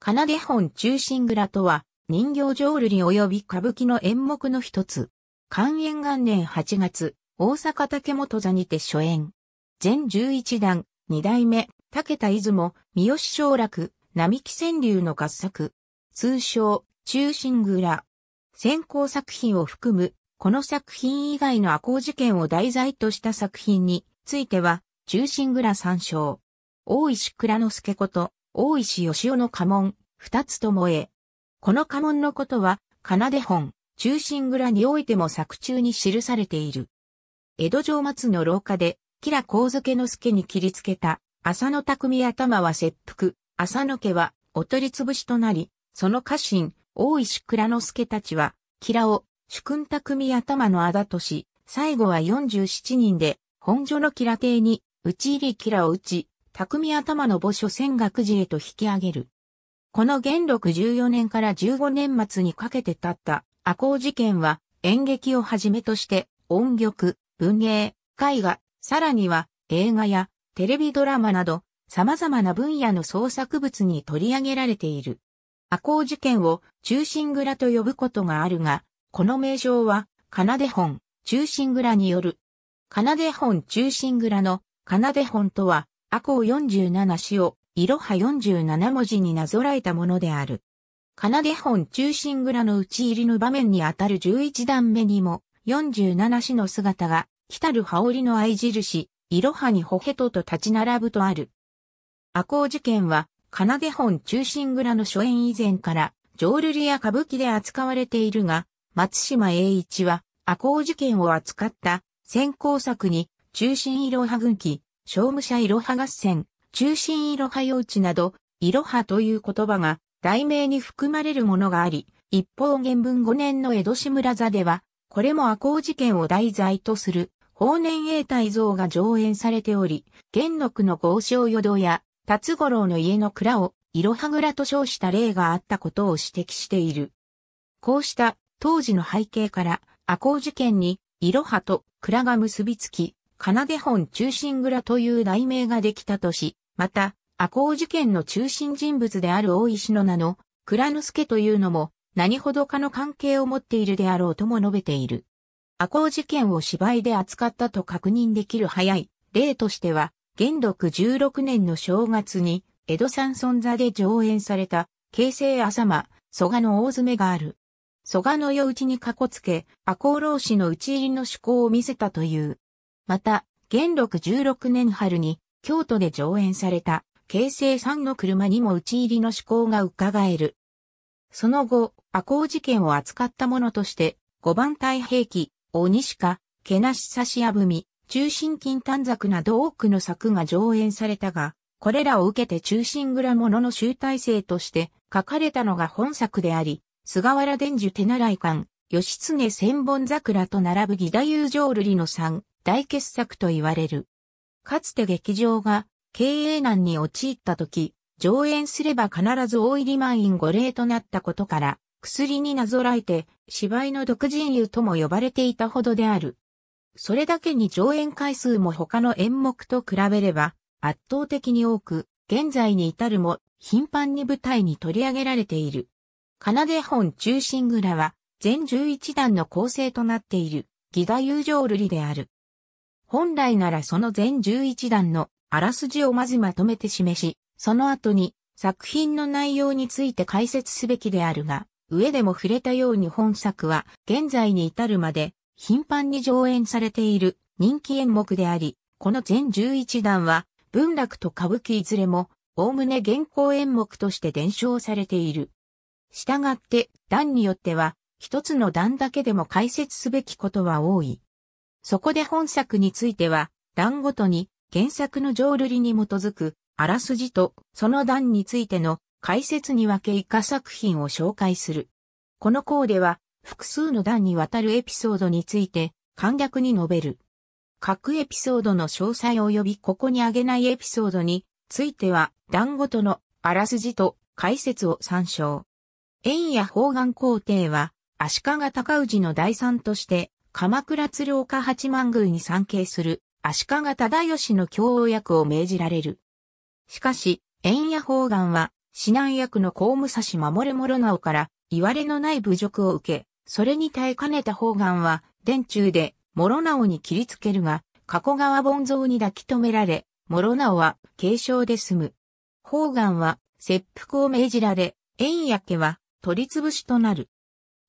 奏で本中心蔵とは、人形浄瑠璃及び歌舞伎の演目の一つ。寛延元年8月、大阪竹本座にて初演。全11段、二代目、竹田出雲、三好省楽、並木川柳の合作。通称、中心蔵。先行作品を含む、この作品以外の赤穂事件を題材とした作品については、中心蔵参照。大石倉之助こと、大石義雄の家紋、二つともえ。この家紋のことは、奏で本、中心蔵においても作中に記されている。江戸城松の廊下で、吉良光助之助に切りつけた、浅野匠頭は切腹、浅野家は、お取り潰しとなり、その家臣、大石倉之助たちは、吉良を、主君匠頭のあだとし、最後は47人で、本所の吉良邸に、討ち入り吉良を討ち、匠頭の墓所仙岳寺へと引き上げる。この元禄14年から15年末にかけて立った赤穂事件は演劇をはじめとして音曲、文芸、絵画、さらには映画やテレビドラマなど様々な分野の創作物に取り上げられている。赤穂事件を中心蔵と呼ぶことがあるが、この名称は、奏で本、中心蔵による。奏で本中心蔵の奏で本とは、赤穂47詩を、いろは47文字になぞらえたものである。奏で本中心蔵の打ち入りの場面にあたる11段目にも、47詩の姿が、来たる羽織の合印、いろはにほへとと立ち並ぶとある。赤穂事件は、奏で本中心蔵の初演以前から、浄瑠璃や歌舞伎で扱われているが、松島栄一は、赤穂事件を扱った先行作に、中心いろは軍記、商務者いろは合戦、中心いろは用地など、いろはという言葉が題名に含まれるものがあり、一方元文5年の江戸志村座では、これも赤穂事件を題材とする、法年永代像が上演されており、元禄の豪商淀や、辰五郎の家の蔵を、いろは蔵と称した例があったことを指摘している。こうした当時の背景から、赤穂事件に、いろはと蔵が結びつき、奏で本中心蔵という題名ができたとし、また、赤穂事件の中心人物である大石の名の蔵之助というのも何ほどかの関係を持っているであろうとも述べている。赤穂事件を芝居で扱ったと確認できる早い例としては、元禄16年の正月に江戸山村座で上演された京成浅間、蘇我の大詰めがある。蘇我の夜打ちにかこつけ、赤穂浪士の打ち入りの趣向を見せたという。また、元禄16年春に京都で上演された京成さんの車にも打ち入りの思考が伺える。その後、赤穂事件を扱ったものとして、五番隊兵器、鬼鹿、けなし差しあぶみ、中心金短冊など多くの作が上演されたが、これらを受けて中心蔵物の集大成として書かれたのが本作であり、菅原伝授手習い館、義経千本桜と並ぶ義太夫浄瑠璃の三大傑作と言われる。かつて劇場が経営難に陥った時、上演すれば必ず大入り満員御礼となったことから、薬になぞらえて芝居の独人優とも呼ばれていたほどである。それだけに上演回数も他の演目と比べれば圧倒的に多く、現在に至るも頻繁に舞台に取り上げられている。奏で本中心蔵は全11段の構成となっている義太夫浄瑠璃である。本来ならその全11段のあらすじをまずまとめて示し、その後に作品の内容について解説すべきであるが、上でも触れたように本作は現在に至るまで頻繁に上演されている人気演目であり、この全11段は文楽と歌舞伎いずれもおおむね現行演目として伝承されている。したがって段によっては一つの段だけでも解説すべきことは多い。そこで本作については、段ごとに原作の浄瑠璃に基づくあらすじとその段についての解説に分け以下作品を紹介する。この項では複数の段にわたるエピソードについて簡略に述べる。各エピソードの詳細及びここに挙げないエピソードについては段ごとのあらすじと解説を参照。円や方眼皇帝は足利尊氏の第三として鎌倉鶴岡八幡宮に参詣する足利忠義の共役を命じられる。しかし、円や方眼は指南役の公武蔵守諸直から言われのない侮辱を受け、それに耐えかねた方眼は、電柱で諸直に切りつけるが、加古川盆蔵に抱き留められ、諸直は軽傷で済む。方眼は切腹を命じられ、円焼けは取り潰しとなる。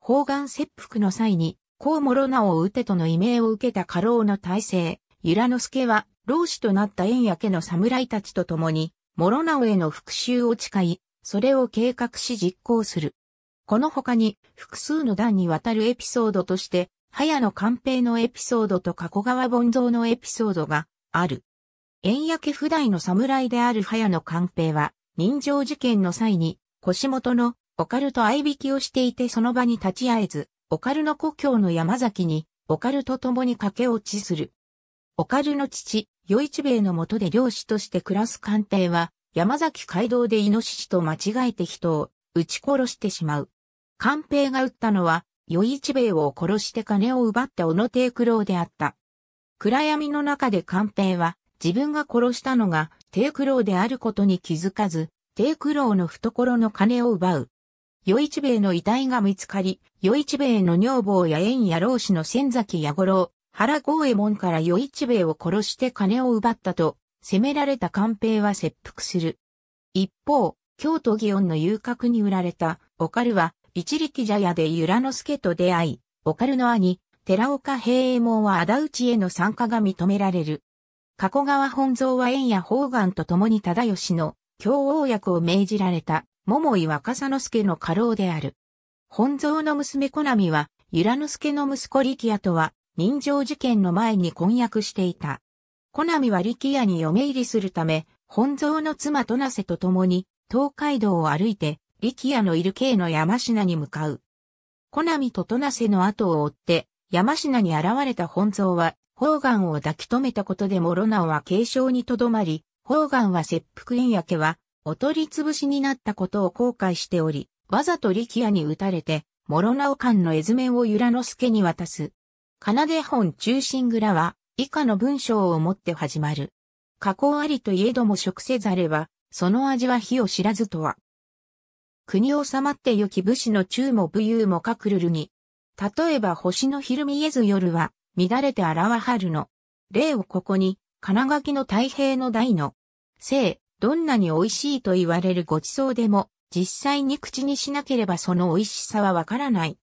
方眼切腹の際に、高諸直を撃てとの異名を受けた家老の体制、由良之助は、老子となった円焼けの侍たちと共に、諸直への復讐を誓い、それを計画し実行する。この他に複数の段にわたるエピソードとして、早野寛平のエピソードと加古川盆蔵のエピソードがある。円焼不代の侍である早野寛平は、人情事件の際に、腰元のオカルと相引きをしていてその場に立ち会えず、オカルの故郷の山崎に、オカルと共に駆け落ちする。オカルの父、与一兵衛のもとで漁師として暮らす官邸は、山崎街道でイノシシと間違えて人を撃ち殺してしまう。官兵が撃ったのは、与一兵衛を殺して金を奪った小野帝九郎であった。暗闇の中で官兵は、自分が殺したのが帝九郎であることに気づかず、帝九郎の懐の金を奪う。与一兵衛の遺体が見つかり、与一兵衛の女房や縁や老子の仙崎や五郎、原郷右衛門から与一兵衛を殺して金を奪ったと責められた官兵は切腹する。一方、京都祇園の遊郭に売られた、オカルは、一力茶屋で由良之助と出会い、オカルの兄、寺岡平衛門は仇討ちへの参加が認められる。加古川本蔵は縁や方眼と共に忠義の共王役を命じられた、桃井若狭之助の家老である。本蔵の娘小波は、由良之助の息子力也とは、人情事件の前に婚約していた。コナミは力也に嫁入りするため、本蔵の妻トナセと共に、東海道を歩いて、力也のいる京の山科に向かう。コナミとトナセの後を追って、山科に現れた本蔵は、方眼を抱き留めたことで諸直は軽傷にとどまり、方眼は切腹円焼けは、お取り潰しになったことを後悔しており、わざと力也に撃たれて、諸直間の絵図面を由良之助に渡す。奏で本中心蔵は、以下の文章をもって始まる。加工ありといえども食せざれば、その味は火を知らずとは。国治まって良き武士の中も武勇もかくるるに。例えば星の昼見えず夜は、乱れてあらわはるの。例をここに、金垣の太平の大の。生、どんなに美味しいと言われるごちそうでも、実際に口にしなければその美味しさはわからない。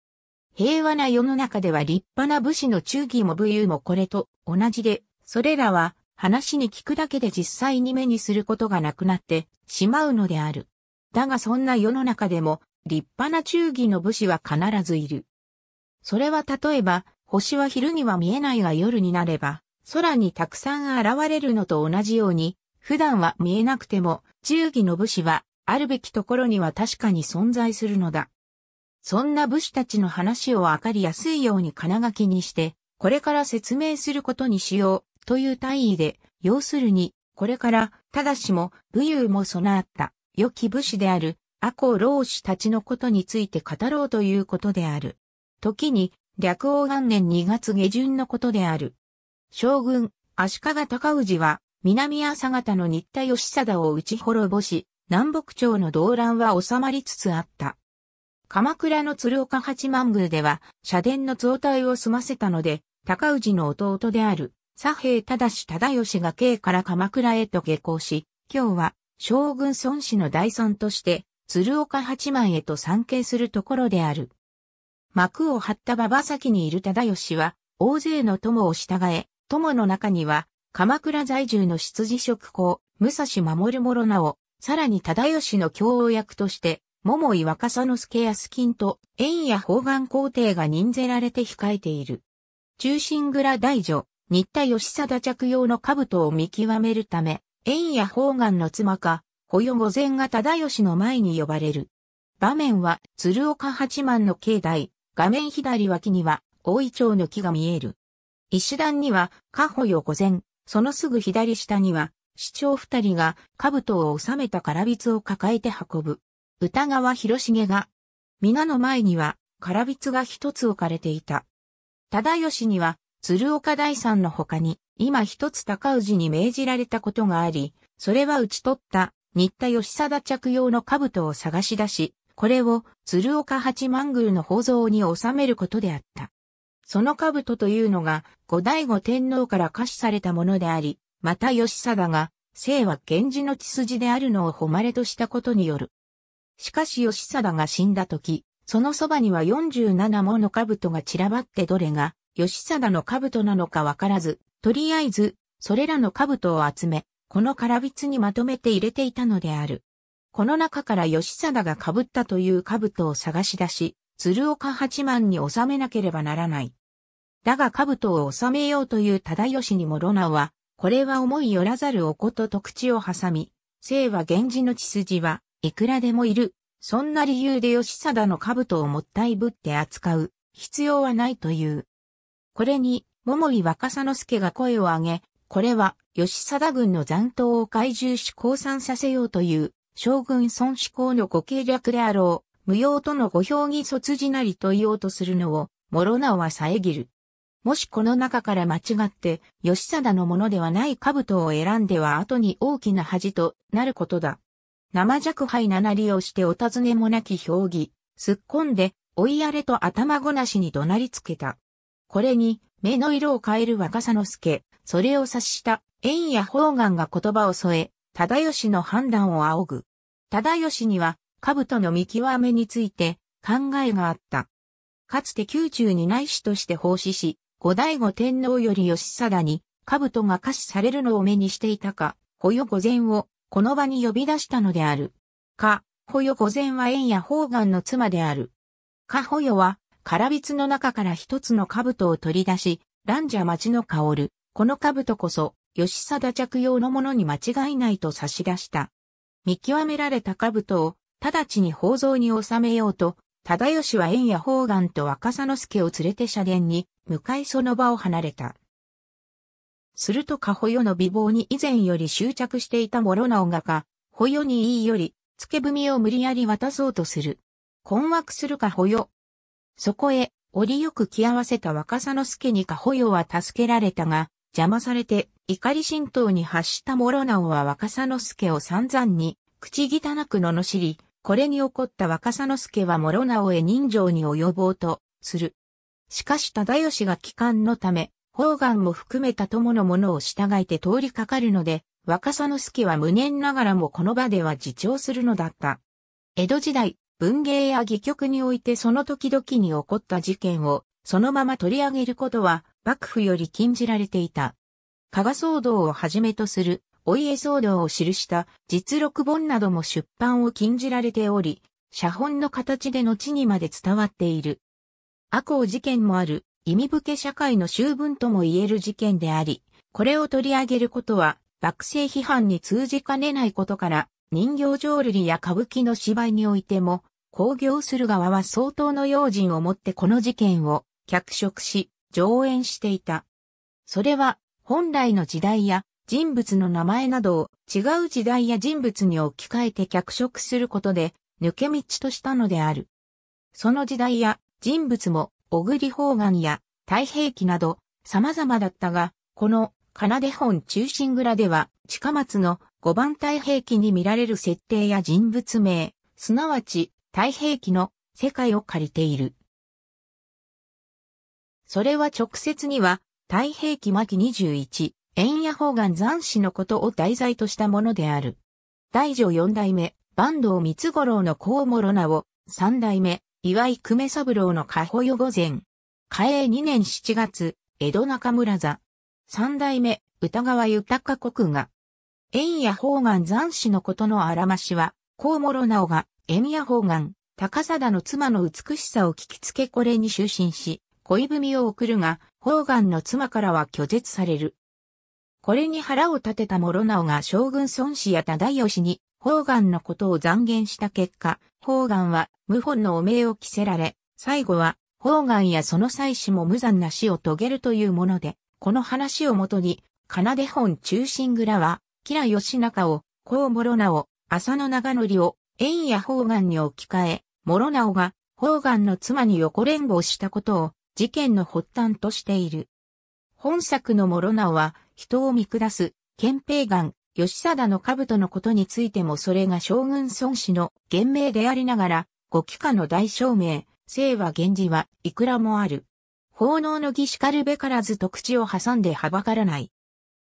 平和な世の中では立派な武士の忠義も武勇もこれと同じで、それらは話に聞くだけで実際に目にすることがなくなってしまうのである。だがそんな世の中でも立派な忠義の武士は必ずいる。それは例えば、星は昼には見えないが夜になれば、空にたくさん現れるのと同じように、普段は見えなくても、忠義の武士は、あるべきところには確かに存在するのだ。そんな武士たちの話をわかりやすいように金書きにして、これから説明することにしようという大意で、要するに、これから、ただしも武勇も備わった良き武士である、赤穂老子たちのことについて語ろうということである。時に、略王元年2月下旬のことである。将軍、足利尊氏は、南朝方の新田義貞を打ち滅ぼし、南北朝の動乱は収まりつつあった。鎌倉の鶴岡八幡宮では、社殿の増体を済ませたので、高氏の弟である、左平忠忠義が京から鎌倉へと下校し、今日は将軍孫子の大孫として、鶴岡八幡へと参詣するところである。幕を張った馬場先にいる忠義は、大勢の友を従え、友の中には、鎌倉在住の出自職公、武蔵守諸直、さらに忠義の共王役として、桃井若狭之助やスキンと、円や方眼皇帝が任ぜられて控えている。中心蔵大女、新田義貞着用の兜を見極めるため、円や方眼の妻か、保与御前が忠義の前に呼ばれる。場面は、鶴岡八幡の境内、画面左脇には、大井町の木が見える。石段には、加保与御前、そのすぐ左下には、市長二人が、兜を収めた唐びつを抱えて運ぶ。歌川広重が、皆の前には、唐びつが一つ置かれていた。忠義には、鶴岡大さんの他に、今一つ高氏に命じられたことがあり、それは討ち取った新田義貞着用の兜を探し出し、これを鶴岡八幡宮の宝蔵に収めることであった。その兜というのが後醍醐天皇から可視されたものであり、また義貞が生は源氏の血筋であるのを誉れとしたことによる。しかし義貞が死んだ時、そのそばには47もの兜が散らばってどれが義貞の兜なのかわからず、とりあえず、それらの兜を集め、この唐びにまとめて入れていたのである。この中から義貞が被ったという兜を探し出し、鶴岡八幡に収めなければならない。だが兜を収めようという忠義にもロナは、これは思いよらざるおことと口を挟み、生は源氏の血筋はいくらでもいる。そんな理由で義貞の兜をもったいぶって扱う必要はないという。これに、桃井若狭之助が声を上げ、これは、義貞軍の残党を怪獣し降参させようという、将軍孫志向のご計略であろう、無用とのご評議卒時なりと言おうとするのを、諸直は遮る。もしこの中から間違って、義貞のものではない兜を選んでは後に大きな恥となることだ。生弱杯七利をしてお尋ねもなき評議、すっこんで、追いやれと頭ごなしに怒鳴りつけた。これに、目の色を変える若さの助、それを察した、縁や方眼が言葉を添え、忠義の判断を仰ぐ。忠義には、兜の見極めについて、考えがあった。かつて宮中に内史として奉仕し、後醍醐天皇より義貞に、兜が可視されるのを目にしていたか、保与御前を、この場に呼び出したのである。か、保与御前は縁や方眼の妻である。か保与は、唐びの中から一つの兜を取り出し、蘭者町の香る、この兜こそ、義貞着用のものに間違いないと差し出した。見極められた兜を、直ちに宝蔵に収めようと、忠義は縁や方眼と若狭之助を連れて社殿に、向かいその場を離れた。するとかほよの美貌に以前より執着していた諸直がか、ほよにいいより、付け踏みを無理やり渡そうとする。困惑するかほよ。そこへ、折りよく気合わせた若狭之助にかほよは助けられたが、邪魔されて、怒り心頭に発した諸直は若狭之助を散々に、口汚く罵り、これに怒った若狭之助は諸直へ人情に及ぼうと、する。しかし忠義が帰還のため、方眼も含めた友の者を従えて通りかかるので、若狭之助は無念ながらもこの場では自重するのだった。江戸時代、文芸や戯曲においてその時々に起こった事件をそのまま取り上げることは幕府より禁じられていた。加賀騒動をはじめとするお家騒動を記した実録本なども出版を禁じられており、写本の形で後にまで伝わっている。悪行事件もある、意味深社会の修文とも言える事件であり、これを取り上げることは、幕政批判に通じかねないことから、人形浄瑠璃や歌舞伎の芝居においても、興行する側は相当の用心をもってこの事件を脚色し、上演していた。それは、本来の時代や人物の名前などを違う時代や人物に置き換えて脚色することで、抜け道としたのである。その時代や人物も、小栗方眼や太平記など様々だったが、この奏本中心蔵では、近松の五番太平記に見られる設定や人物名、すなわち太平記の世界を借りている。それは直接には太平記末期21、円野方眼残死のことを題材としたものである。大女四代目、坂東三五郎の高諸直、三代目、岩井久米三郎の加保予御前。嘉永2年7月、江戸中村座。三代目、歌川豊国が。縁や方眼残死のことのあらましは、高諸直が、縁や方眼、高貞の妻の美しさを聞きつけこれに就寝し、恋文を送るが、方眼の妻からは拒絶される。これに腹を立てた諸直が将軍孫子や忠義に、方眼のことを残言した結果、方眼は謀反の汚名を着せられ、最後は方眼やその妻子も無残な死を遂げるというもので、この話をもとに、奏で本中心蔵は、吉良義仲を、高諸直、浅野長則を、縁や方眼に置き換え、諸直が、方眼の妻に横連合したことを、事件の発端としている。本作の諸直は、人を見下す、憲兵眼、吉貞の兜のことについてもそれが将軍孫子の言命でありながら、ご帰化の大証明、聖は源氏はいくらもある。奉納の儀しかるべからずと口を挟んではばからない。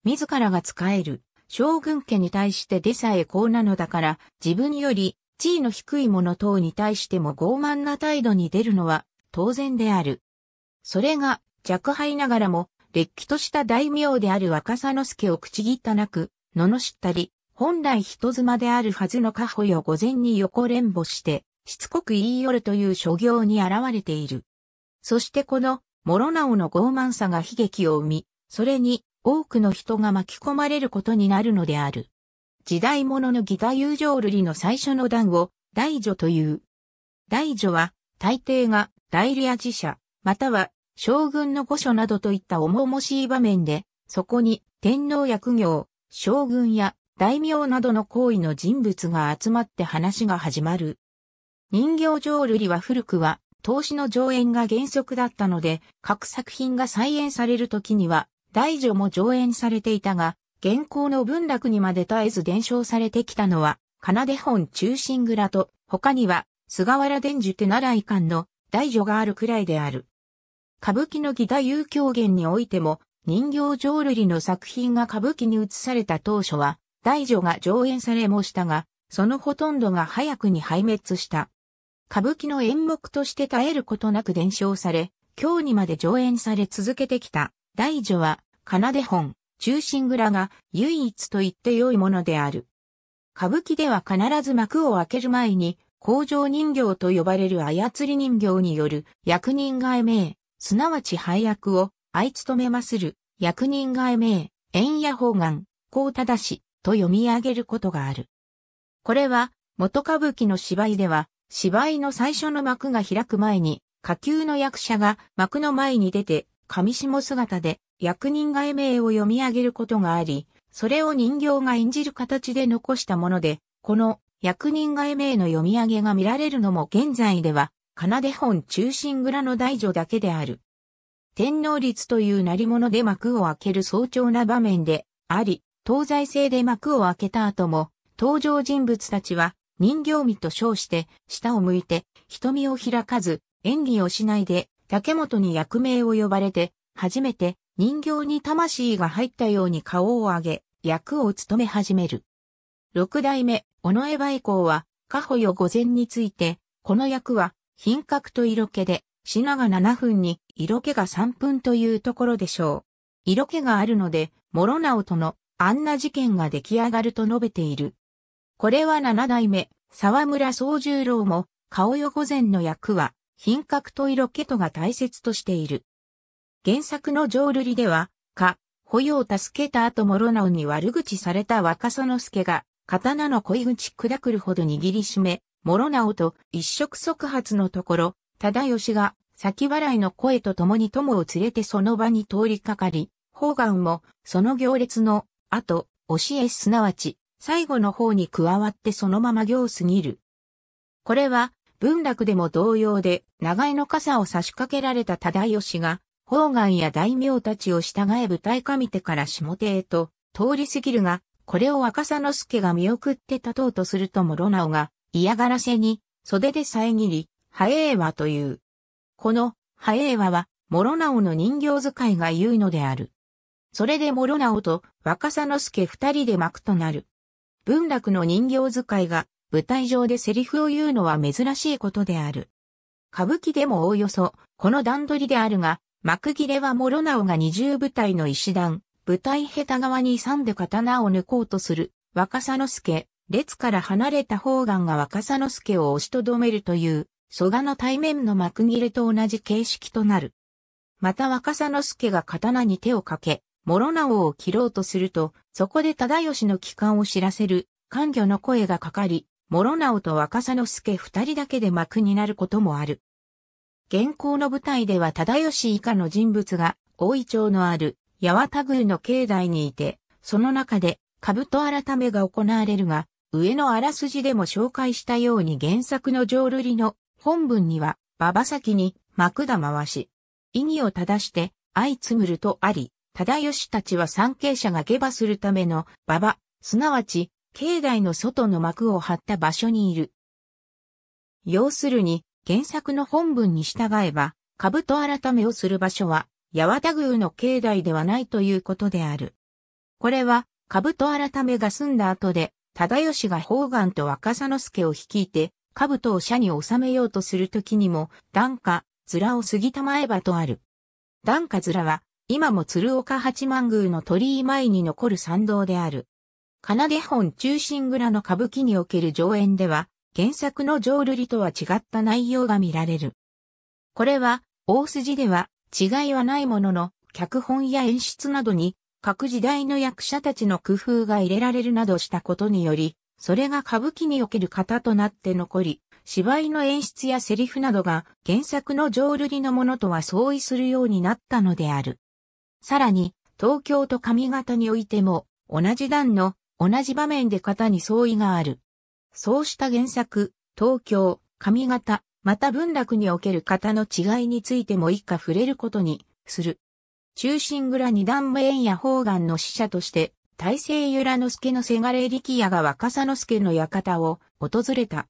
自らが使える将軍家に対してでさえこうなのだから自分より地位の低い者等に対しても傲慢な態度に出るのは当然である。それが若輩ながらも、劣気とした大名である若狭之助を口汚く、罵ったり、本来人妻であるはずの家保よ午前に横連母して、しつこく言い寄るという所業に現れている。そしてこの、諸直の傲慢さが悲劇を生み、それに多くの人が巻き込まれることになるのである。時代物のギタ友情瑠璃の最初の段を大女という。大女は大抵が代理や自社、または将軍の御所などといった重々しい場面で、そこに天皇役業、将軍や大名などの行為の人物が集まって話が始まる。人形浄瑠璃は古くは、投資の上演が原則だったので、各作品が再演される時には、大女も上演されていたが、現行の文楽にまで絶えず伝承されてきたのは、奏で本中心蔵と、他には、菅原伝授手習い館の大女があるくらいである。歌舞伎の義太夫狂言においても、人形浄瑠璃の作品が歌舞伎に移された当初は、大女が上演されもしたが、そのほとんどが早くに敗滅した。歌舞伎の演目として絶えることなく伝承され、今日にまで上演され続けてきた大女は、奏で本、中心蔵が唯一と言って良いものである。歌舞伎では必ず幕を開ける前に、工場人形と呼ばれる操り人形による役人外名、すなわち配役を、相務めまする、役人外名、円や方眼、こう正し、と読み上げることがある。これは、元歌舞伎の芝居では、芝居の最初の幕が開く前に、下級の役者が幕の前に出て、上下姿で役人外名を読み上げることがあり、それを人形が演じる形で残したもので、この役人外名の読み上げが見られるのも現在では奏で本中心蔵の大女だけである。天皇律という鳴り物で幕を開ける早朝な場面であり、東西制で幕を開けた後も、登場人物たちは人形見と称して下を向いて瞳を開かず演技をしないで竹本に役名を呼ばれて初めて人形に魂が入ったように顔を上げ役を務め始める。六代目、尾上梅公は、カホよ御前について、この役は品格と色気で、品が7分に色気が3分というところでしょう。色気があるので、諸直とのあんな事件が出来上がると述べている。これは7代目、沢村宗十郎も、顔よ御前の役は、品格と色気とが大切としている。原作の浄瑠璃では、か、保養を助けた後諸直に悪口された若園助が、刀の恋口砕くるほど握りしめ、諸直と一触即発のところ、忠義が先払いの声と共に友を連れてその場に通りかかり、方眼もその行列の後、教えすなわち最後の方に加わってそのまま行を過ぎる。これは文楽でも同様で長江の傘を差し掛けられた忠義が方眼や大名たちを従え舞台上手から下手へと通り過ぎるが、これを若狭之助が見送って立とうとすると諸直が嫌がらせに、袖で遮り、ハエーワという。この、ハエーワは、モロナオの人形使いが言うのである。それでモロナオと若狭之助二人で幕となる。文楽の人形使いが舞台上でセリフを言うのは珍しいことである。歌舞伎でもおおよそ、この段取りであるが、幕切れはモロナオが二重舞台の石段、舞台下手側に勇んで刀を抜こうとする若狭之助、列から離れた方眼が若狭之助を押しとどめるという、蘇我の対面の幕切れと同じ形式となる。また若狭之助が刀に手をかけ、諸直を切ろうとすると、そこで忠義の帰還を知らせる、官魚の声がかかり、諸直と若狭之助二人だけで幕になることもある。現行の舞台では忠義以下の人物が、大井町のある、八幡宮の境内にいて、その中で、兜改めが行われるが、上のあらすじでも紹介したように原作の浄瑠璃の本文には、馬場先に幕田回し、意義を正して相次ぐるとあり、忠義たちは参詣者が下馬するための馬場、すなわち、境内の外の幕を張った場所にいる。要するに、原作の本文に従えば、兜改めをする場所は、八幡宮の境内ではないということである。これは、兜改めが済んだ後で、忠義が宝願と若佐之助を率いて、兜を社に収めようとするときにも、檀家、面を過ぎたまえばとある。檀家面は、今も鶴岡八幡宮の鳥居前に残る参道である。奏で本中心蔵の歌舞伎における上演では、原作の浄瑠璃とは違った内容が見られる。これは、大筋では違いはないものの、脚本や演出などに各時代の役者たちの工夫が入れられるなどしたことにより、それが歌舞伎における型となって残り、芝居の演出やセリフなどが原作の浄瑠璃のものとは相違するようになったのである。さらに、東京と上方においても、同じ段の同じ場面で型に相違がある。そうした原作、東京、上方、また文楽における型の違いについても一家触れることにする。中心蔵二段目円や方眼の使者として、大聖由良之助のせがれ力也が若佐之助の館を訪れた。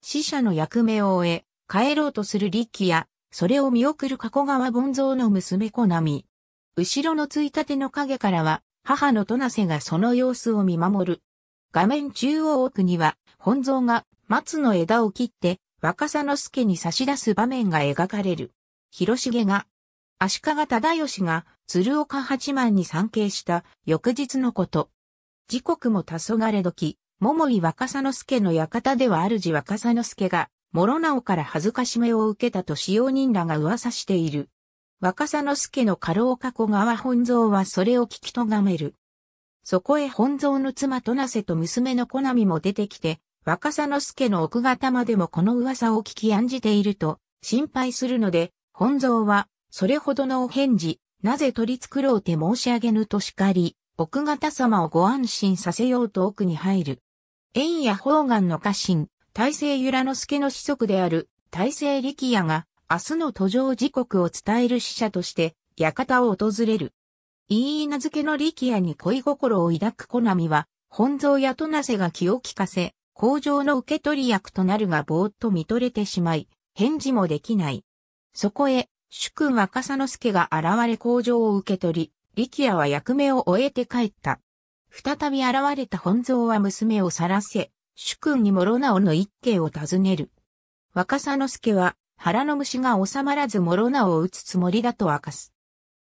死者の役目を終え、帰ろうとする力也、それを見送る加古川盆蔵の娘子並み。後ろのついたての影からは、母の戸なせがその様子を見守る。画面中央奥には、本蔵が松の枝を切って、若佐之助に差し出す場面が描かれる。広重が足利忠義が鶴岡八幡に参詣した翌日のこと。時刻も黄昏時、桃井若佐之助の館では主若佐之助が、諸直から恥ずかしめを受けたと使用人らが噂している。若佐之助の家老加古川本蔵はそれを聞きとがめる。そこへ本蔵の妻となせと娘の小波も出てきて、若佐之助の奥方までもこの噂を聞き案じていると心配するので、本蔵はそれほどのお返事、なぜ取り繕うて申し上げぬと叱り、奥方様をご安心させようと奥に入る。縁や方眼の家臣、大聖由良之助の子息である大聖力也が、明日の途上時刻を伝える使者として、館を訪れる。いい名付けの力也に恋心を抱く小波は、本蔵やとなせが気を利かせ、工場の受け取り役となるがぼーっと見とれてしまい、返事もできない。そこへ、主君若佐之助が現れ工場を受け取り、力也は役目を終えて帰った。再び現れた本蔵は娘を去らせ、主君に諸直の一家を訪ねる。若佐之助は腹の虫が収まらず諸直を撃つつもりだと明かす。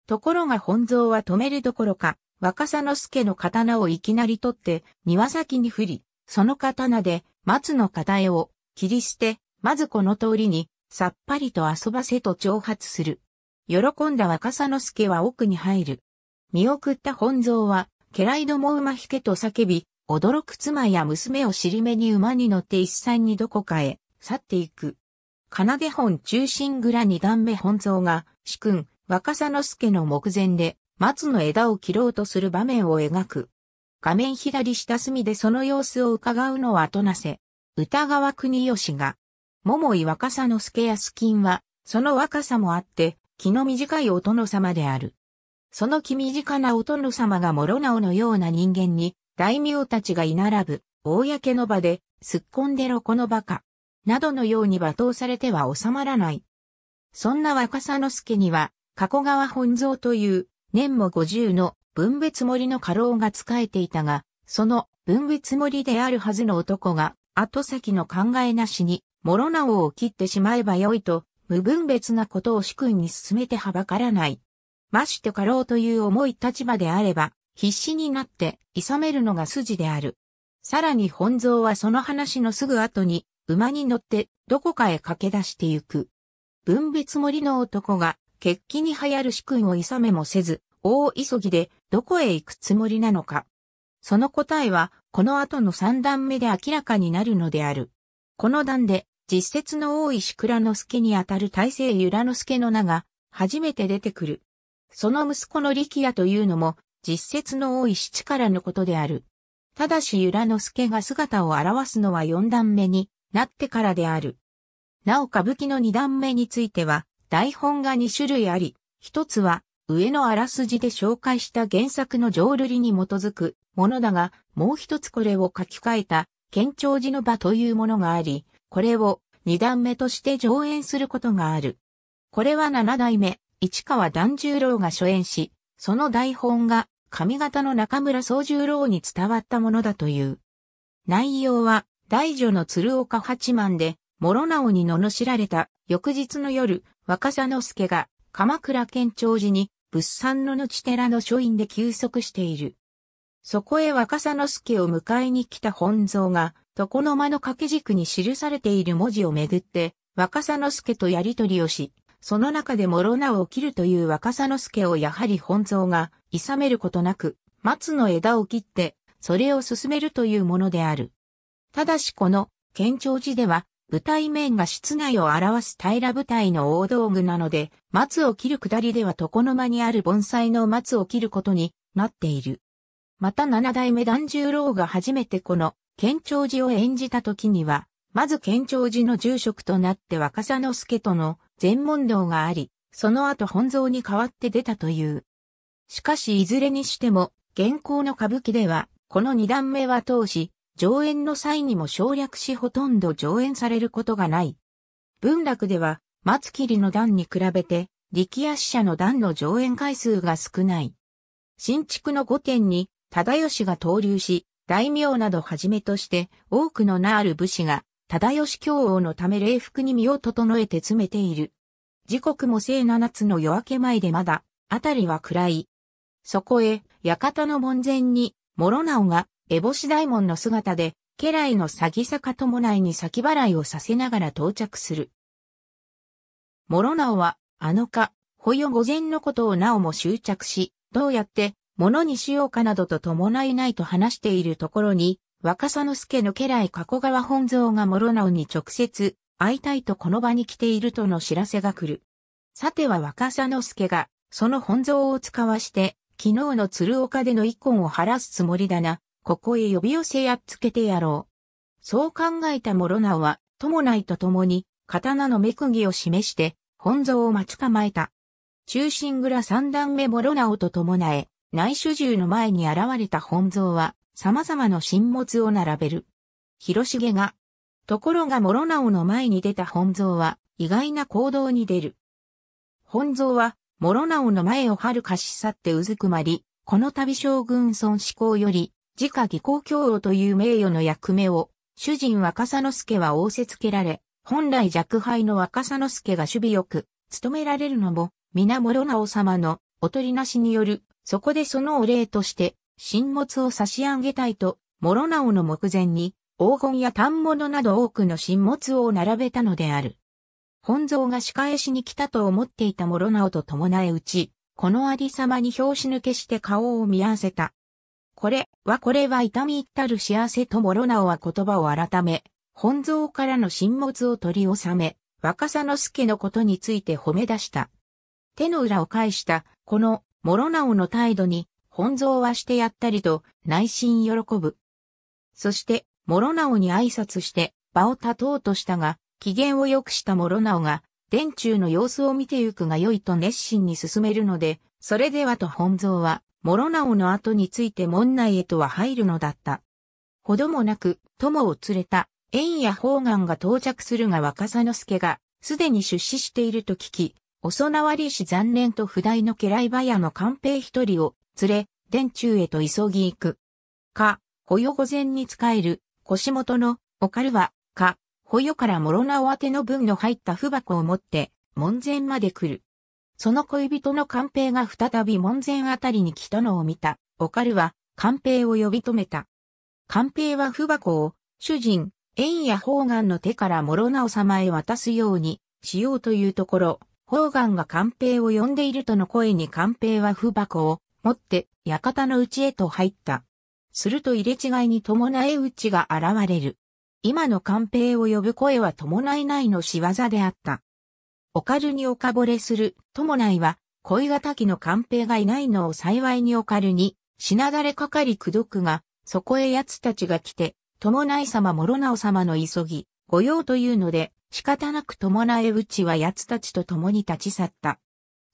ところが本蔵は止めるどころか、若佐之助の刀をいきなり取って庭先に振り、その刀で松の片絵を切り捨て、まずこの通りにさっぱりと遊ばせと挑発する。喜んだ若佐之助は奥に入る。見送った本蔵は、家来ども馬引けと叫び、驚く妻や娘を尻目に馬に乗って一山にどこかへ去っていく。奏で本中心蔵二段目本蔵が、主君、若佐之助の目前で、松の枝を切ろうとする場面を描く。画面左下隅でその様子を伺うのは後なせ。歌川国吉が、桃井若さの助やスキンは、その若さもあって、気の短いお殿様である。その気短なお殿様が諸直のような人間に、大名たちが居並ぶ、公の場で、すっこんでろこの馬鹿、などのように罵倒されては収まらない。そんな若さの助には、加古川本蔵という、年も五十の分別森の家老が仕えていたが、その分別森であるはずの男が、後先の考えなしに、諸直を切ってしまえばよいと、無分別なことを主君に進めてはばからない。ましてかろうという重い立場であれば、必死になって諌めるのが筋である。さらに本蔵はその話のすぐ後に、馬に乗ってどこかへ駆け出してゆく。分別森の男が、決起に流行る主君を諌めもせず、大急ぎでどこへ行くつもりなのか。その答えは、この後の三段目で明らかになるのである。この段で、実説の多い石倉之助にあたる大聖由良之助の名が初めて出てくる。その息子の力也というのも実説の多い七からのことである。ただし由良之助が姿を現すのは四段目になってからである。なお歌舞伎の二段目については台本が二種類あり、一つは上のあらすじで紹介した原作の浄瑠璃に基づくものだが、もう一つこれを書き換えた、県庁寺の場というものがあり、これを二段目として上演することがある。これは七代目、市川團十郎が初演し、その台本が上方の中村宗十郎に伝わったものだという。内容は、大女の鶴岡八幡で、諸直に罵られた翌日の夜、若狭之助が鎌倉県庁寺に物産の後寺の書院で休息している。そこへ若狭之助を迎えに来た本蔵が、床の間の掛け軸に記されている文字をめぐって、若狭之助とやりとりをし、その中で諸名を切るという若狭之助をやはり本蔵が、諌めることなく、松の枝を切って、それを進めるというものである。ただしこの、県庁寺では、舞台面が室内を表す平ら舞台の大道具なので、松を切るくだりでは床の間にある盆栽の松を切ることになっている。また七代目團十郎が初めてこの県庁寺を演じた時には、まず県庁寺の住職となって若狭之助との全問答があり、その後本蔵に代わって出たという。しかしいずれにしても、現行の歌舞伎では、この二段目は当時、上演の際にも省略しほとんど上演されることがない。文楽では、松切の段に比べて、力足者の段の上演回数が少ない。新築の御殿に、忠義が投留し、大名などはじめとして、多くの名ある武士が、忠義教王のため礼服に身を整えて詰めている。時刻も聖七つの夜明け前でまだ、あたりは暗い。そこへ、館の門前に、諸直が、烏帽子大門の姿で、家来の詐欺坂伴いに先払いをさせながら到着する。諸直は、あのか、保与御前のことをなおも執着し、どうやって物にしようかなどと伴いないと話しているところに、若狭之助の家来加古川本蔵が諸直に直接会いたいとこの場に来ているとの知らせが来る。さては若狭之助が、その本蔵を使わして、昨日の鶴岡での遺恨を晴らすつもりだな。ここへ呼び寄せやっつけてやろう。そう考えた諸直は、友内と共に、刀の目釘を示して、本蔵を待ち構えた。中心蔵三段目諸直と伴え、内主従の前に現れた本蔵は、様々な神物を並べる。広重が、ところが諸直の前に出た本蔵は、意外な行動に出る。本蔵は、諸直の前を遥かし去ってうずくまり、この度将軍孫志向より、自家義行教王という名誉の役目を、主人若狭之助は仰せつけられ、本来弱敗の若狭之助が守備よく、務められるのも、皆諸直様のお取りなしによる、そこでそのお礼として、神物を差し上げたいと、諸直の目前に、黄金や反物など多くの神物を並べたのである。本蔵が仕返しに来たと思っていた諸直と伴えうち、このありさまに拍子抜けして顔を見合わせた。これはこれは痛み入ったる幸せと諸直は言葉を改め、本蔵からの神物を取り収め、若狭之助のことについて褒め出した。手の裏を返した、この諸直の態度に、本蔵はしてやったりと内心喜ぶ。そして、諸直に挨拶して場を立とうとしたが、機嫌を良くした諸直が、電柱の様子を見てゆくが良いと熱心に進めるので、それではと本蔵は、諸直の後について門内へとは入るのだった。ほどもなく、友を連れた、縁や方眼が到着するが若狭之助が、すでに出資していると聞き、遅縄りし残念と不代の家来場屋の官兵一人を連れ、電柱へと急ぎ行く。か、保与御前に使える、腰元の、おかるは、か、保与から諸直宛ての分の入った符箱を持って、門前まで来る。その恋人の官兵が再び門前あたりに来たのを見た。オカルは、官兵を呼び止めた。官兵は符箱を、主人、縁や方眼の手から諸直様へ渡すように、しようというところ、方眼が官兵を呼んでいるとの声に官兵は符箱を持って、館の内へと入った。すると入れ違いに伴え打ちが現れる。今の官兵を呼ぶ声は伴いないの仕業であった。おかるにおかぼれする、友内は、恋敵の官兵がいないのを幸いにおかるに、品だれかかりくどくが、そこへ奴たちが来て、友内様諸直様の急ぎ、御用というので、仕方なく伴えうちは奴たちと共に立ち去った。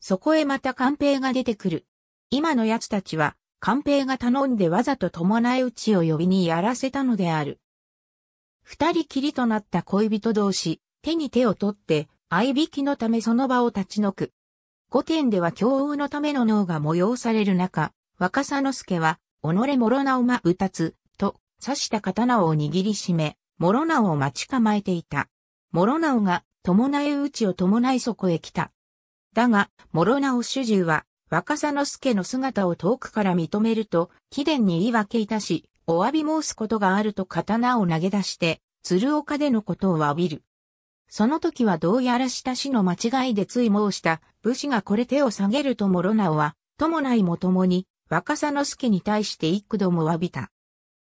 そこへまた官兵が出てくる。今の奴たちは、官兵が頼んでわざと伴い撃ちを呼びにやらせたのである。二人きりとなった恋人同士、手に手を取って、相引きのためその場を立ち退く。御殿では共有のための脳が催される中、若狭之助は、己諸直馬歌つ、と、刺した刀を握りしめ、諸直を待ち構えていた。諸直が、伴い撃ちを伴いそこへ来た。だが、諸直主従は、若狭之助の姿を遠くから認めると、貴殿に言い訳いたし、お詫び申すことがあると刀を投げ出して、鶴岡でのことを詫びる。その時はどうやらした死の間違いでつい申した武士がこれ手を下げると諸直は、友内も共に若狭之助に対して幾度も詫びた。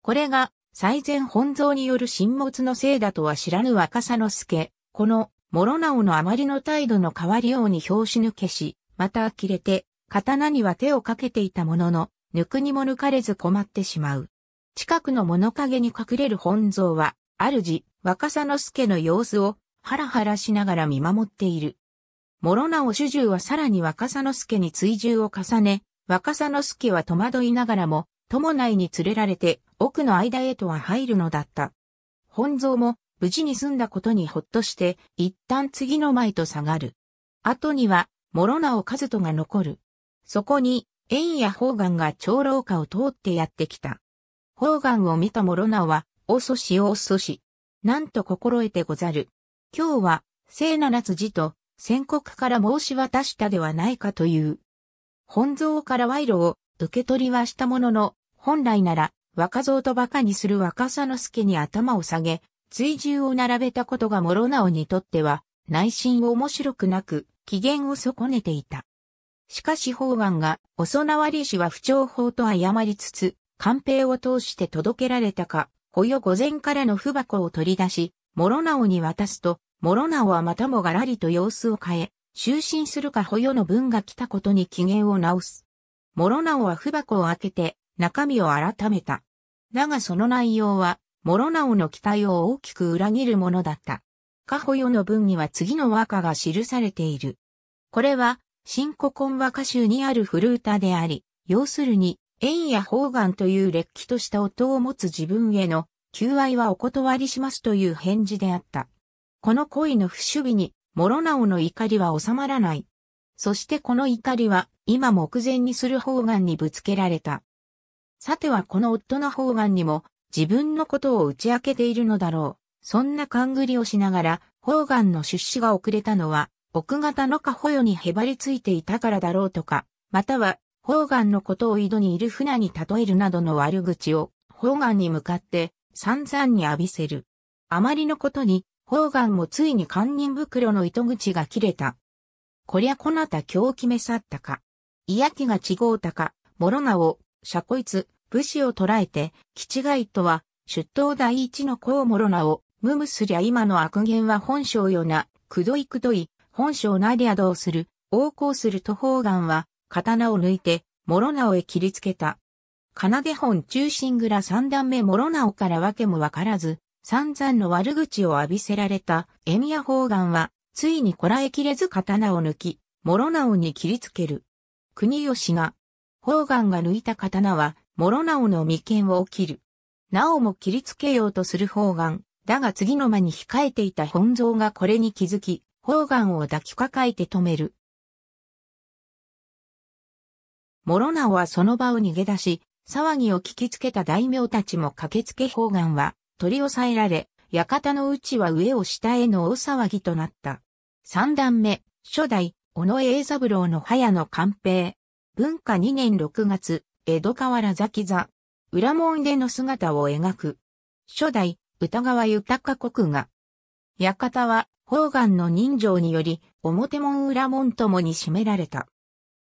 これが最前本蔵による沈没のせいだとは知らぬ若狭之助。この諸直のあまりの態度の変わりように拍子抜けし、また呆れて、刀には手をかけていたものの、抜くにも抜かれず困ってしまう。近くの物陰に隠れる本蔵は、主、若狭之助の様子を、ハラハラしながら見守っている。諸直主従はさらに若狭之助に追従を重ね、若狭之助は戸惑いながらも、友内に連れられて、奥の間へとは入るのだった。本蔵も、無事に済んだことにほっとして、一旦次の前と下がる。後には、諸直和人が残る。そこに、縁や方眼が長老家を通ってやってきた。方眼を見た諸直は、おそしおそし。なんと心得てござる。今日は、聖七つ字と、宣告から申し渡したではないかという。本蔵から賄賂を受け取りはしたものの、本来なら、若造と馬鹿にする若狭之助に頭を下げ、追従を並べたことが諸直にとっては、内心を面白くなく、機嫌を損ねていた。しかし法案が、お供わり氏は不調法と謝りつつ、官兵を通して届けられたか、保与午前からの不箱を取り出し、諸直に渡すと、諸直はまたもがらりと様子を変え、就寝するか保与の分が来たことに機嫌を直す。諸直は不箱を開けて、中身を改めた。だがその内容は、諸直の期待を大きく裏切るものだった。過保与の文には次の和歌が記されている。これは、新古今和歌集にある古歌であり、要するに、縁や方眼という劣気とした音を持つ自分への求愛はお断りしますという返事であった。この恋の不守備に、諸直の怒りは収まらない。そしてこの怒りは、今目前にする方眼にぶつけられた。さてはこの夫の方眼にも、自分のことを打ち明けているのだろう。そんな勘繰りをしながら、方眼の出資が遅れたのは、奥方の過保与にへばりついていたからだろうとか、または、方眼のことを井戸にいる船に例えるなどの悪口を、方眼に向かって散々に浴びせる。あまりのことに、方眼もついに堪忍袋の糸口が切れた。こりゃこなた今日決め去ったか。嫌気が違うたか、諸名を、社こいつ、武士を捉えて、気違いとは、出頭第一の子を諸名を、無むすりゃ今の悪言は本性よな、くどいくどい、本性なりゃどうする、横行すると方眼は、刀を抜いて、諸直へ切りつけた。金手本中心蔵三段目諸直からわけもわからず、散々の悪口を浴びせられた、エミヤ方眼は、ついにこらえきれず刀を抜き、諸直に切りつける。国吉が、方眼が抜いた刀は、諸直の眉間を切る。なおも切りつけようとする方眼、だが次の間に控えていた本蔵がこれに気づき、方眼を抱きかかえて止める。諸直はその場を逃げ出し、騒ぎを聞きつけた大名たちも駆けつけ方眼は取り押さえられ、館のうちは上を下への大騒ぎとなった。三段目、初代、小野栄三郎の早の官兵。文化2年6月、江戸河原崎座。裏門での姿を描く。初代、歌川豊国が。館は、方眼の人情により、表門裏門ともに占められた。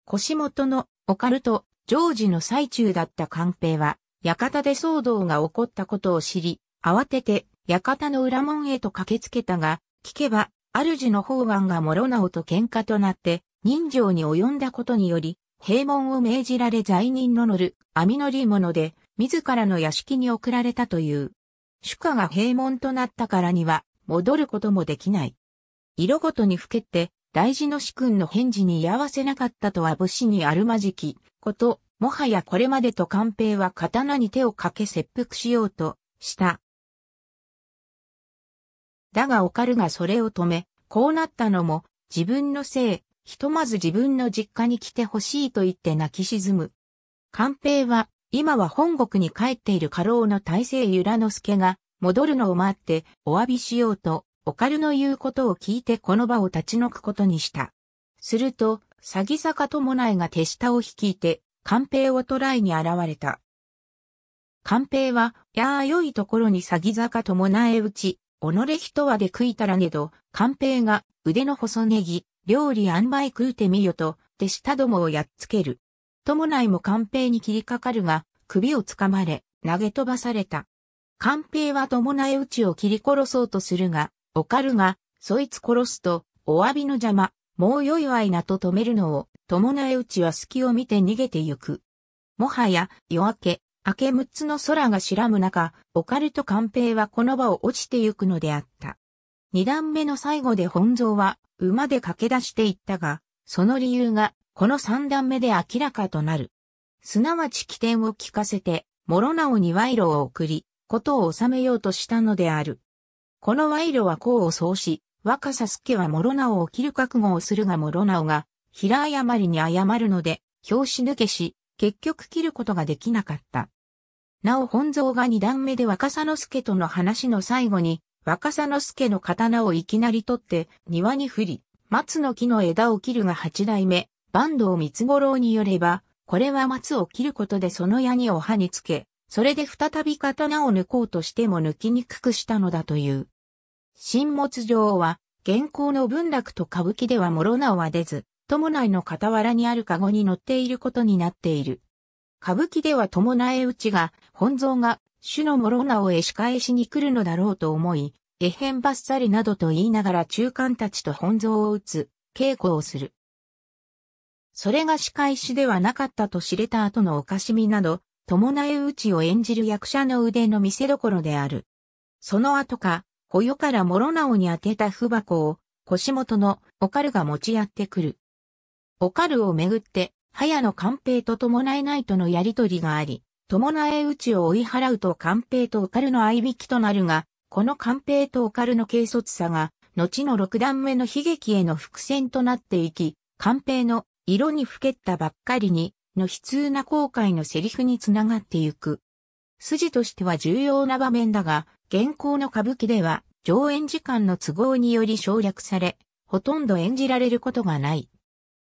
腰元のオカルト、ジョージの最中だった官兵は、館で騒動が起こったことを知り、慌てて、館の裏門へと駆けつけたが、聞けば、主の方眼が諸直と喧嘩となって、人情に及んだことにより、閉門を命じられ罪人の乗る網乗り物で、自らの屋敷に送られたという。主家が閉門となったからには、戻ることもできない。色ごとに老けて、大事の主君の返事に居合わせなかったとは武士にあるまじきこと、もはやこれまでと官兵は刀に手をかけ切腹しようとした。だがオカルがそれを止め、こうなったのも自分のせい、ひとまず自分の実家に来てほしいと言って泣き沈む。官兵は今は本国に帰っている家老の大勢由良之助が戻るのを待ってお詫びしようと、オカルの言うことを聞いてこの場を立ち退くことにした。すると、詐欺坂友内が手下を率いて、官兵を捕らえに現れた。官兵は、やあ良いところに詐欺坂友内打ち、己人はで食いたらねど、官兵が腕の細ネギ、料理塩梅食うてみよと、手下どもをやっつける。友内も官兵に切りかかるが、首をつかまれ、投げ飛ばされた。官兵は友え打ちを切り殺そうとするが、オカルが、そいつ殺すと、お詫びの邪魔、もうよいわいなと止めるのを、友え打ちは隙を見て逃げてゆく。もはや、夜明け、明け六つの空が白む中、オカルと官兵はこの場を落ちてゆくのであった。二段目の最後で本蔵は、馬で駆け出していったが、その理由が、この三段目で明らかとなる。すなわち起点を聞かせて、諸直に賄賂を送り、ことを収めようとしたのである。この賄賂は功を奏し、若狭助は諸直を切る覚悟をするが諸直が、平誤りに謝るので、表紙抜けし、結局切ることができなかった。なお本蔵が二段目で若狭之助との話の最後に、若狭之助の刀をいきなり取って庭に振り、松の木の枝を切るが八代目、坂東三五郎によれば、これは松を切ることでその矢にお歯につけ、それで再び刀を抜こうとしても抜きにくくしたのだという。新物上は、現行の文楽と歌舞伎では諸直は出ず、友内の傍らにある籠に乗っていることになっている。歌舞伎では友え打ちが、本蔵が、主の諸直へ仕返しに来るのだろうと思い、えへんばっさりなどと言いながら中間たちと本蔵を打つ、稽古をする。それが仕返しではなかったと知れた後のおかしみなど、伴え打ちを演じる役者の腕の見せ所である。その後か、保与から諸直に当てた不箱を、腰元のオカルが持ちやってくる。オカルをめぐって、早野官兵と伴えないとのやりとりがあり、伴え打ちを追い払うと官兵とオカルの合いびきとなるが、この官兵とオカルの軽率さが、後の六段目の悲劇への伏線となっていき、官兵の色にふけったばっかりに、の悲痛な後悔のセリフにつながってゆく。筋としては重要な場面だが、現行の歌舞伎では上演時間の都合により省略され、ほとんど演じられることがない。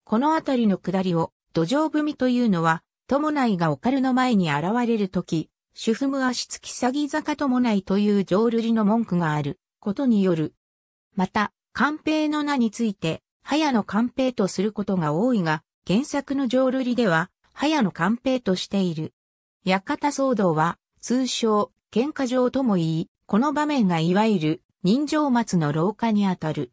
このあたりの下りを、土壌踏みというのは、友内がオカルの前に現れるとき、主婦無足付き詐欺坂友内という浄瑠璃の文句があることによる。また、官兵の名について、早野官兵とすることが多いが、原作の浄瑠璃では、早野官兵としている。館騒動は、通称、喧嘩場とも言い、この場面がいわゆる、人情松の廊下にあたる。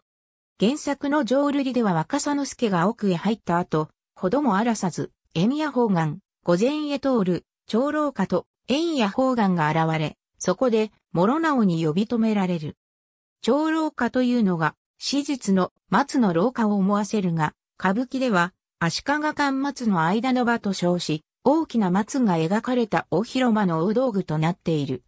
原作の浄瑠璃では若狭之助が奥へ入った後、ほどもあらさず、円や方眼、御前へ通る、長老家と、円や方眼が現れ、そこで、諸直に呼び止められる。長老家というのが、史実の松の廊下を思わせるが、歌舞伎では足利間松の間の場と称し、大きな松が描かれた大広間の大道具となっている。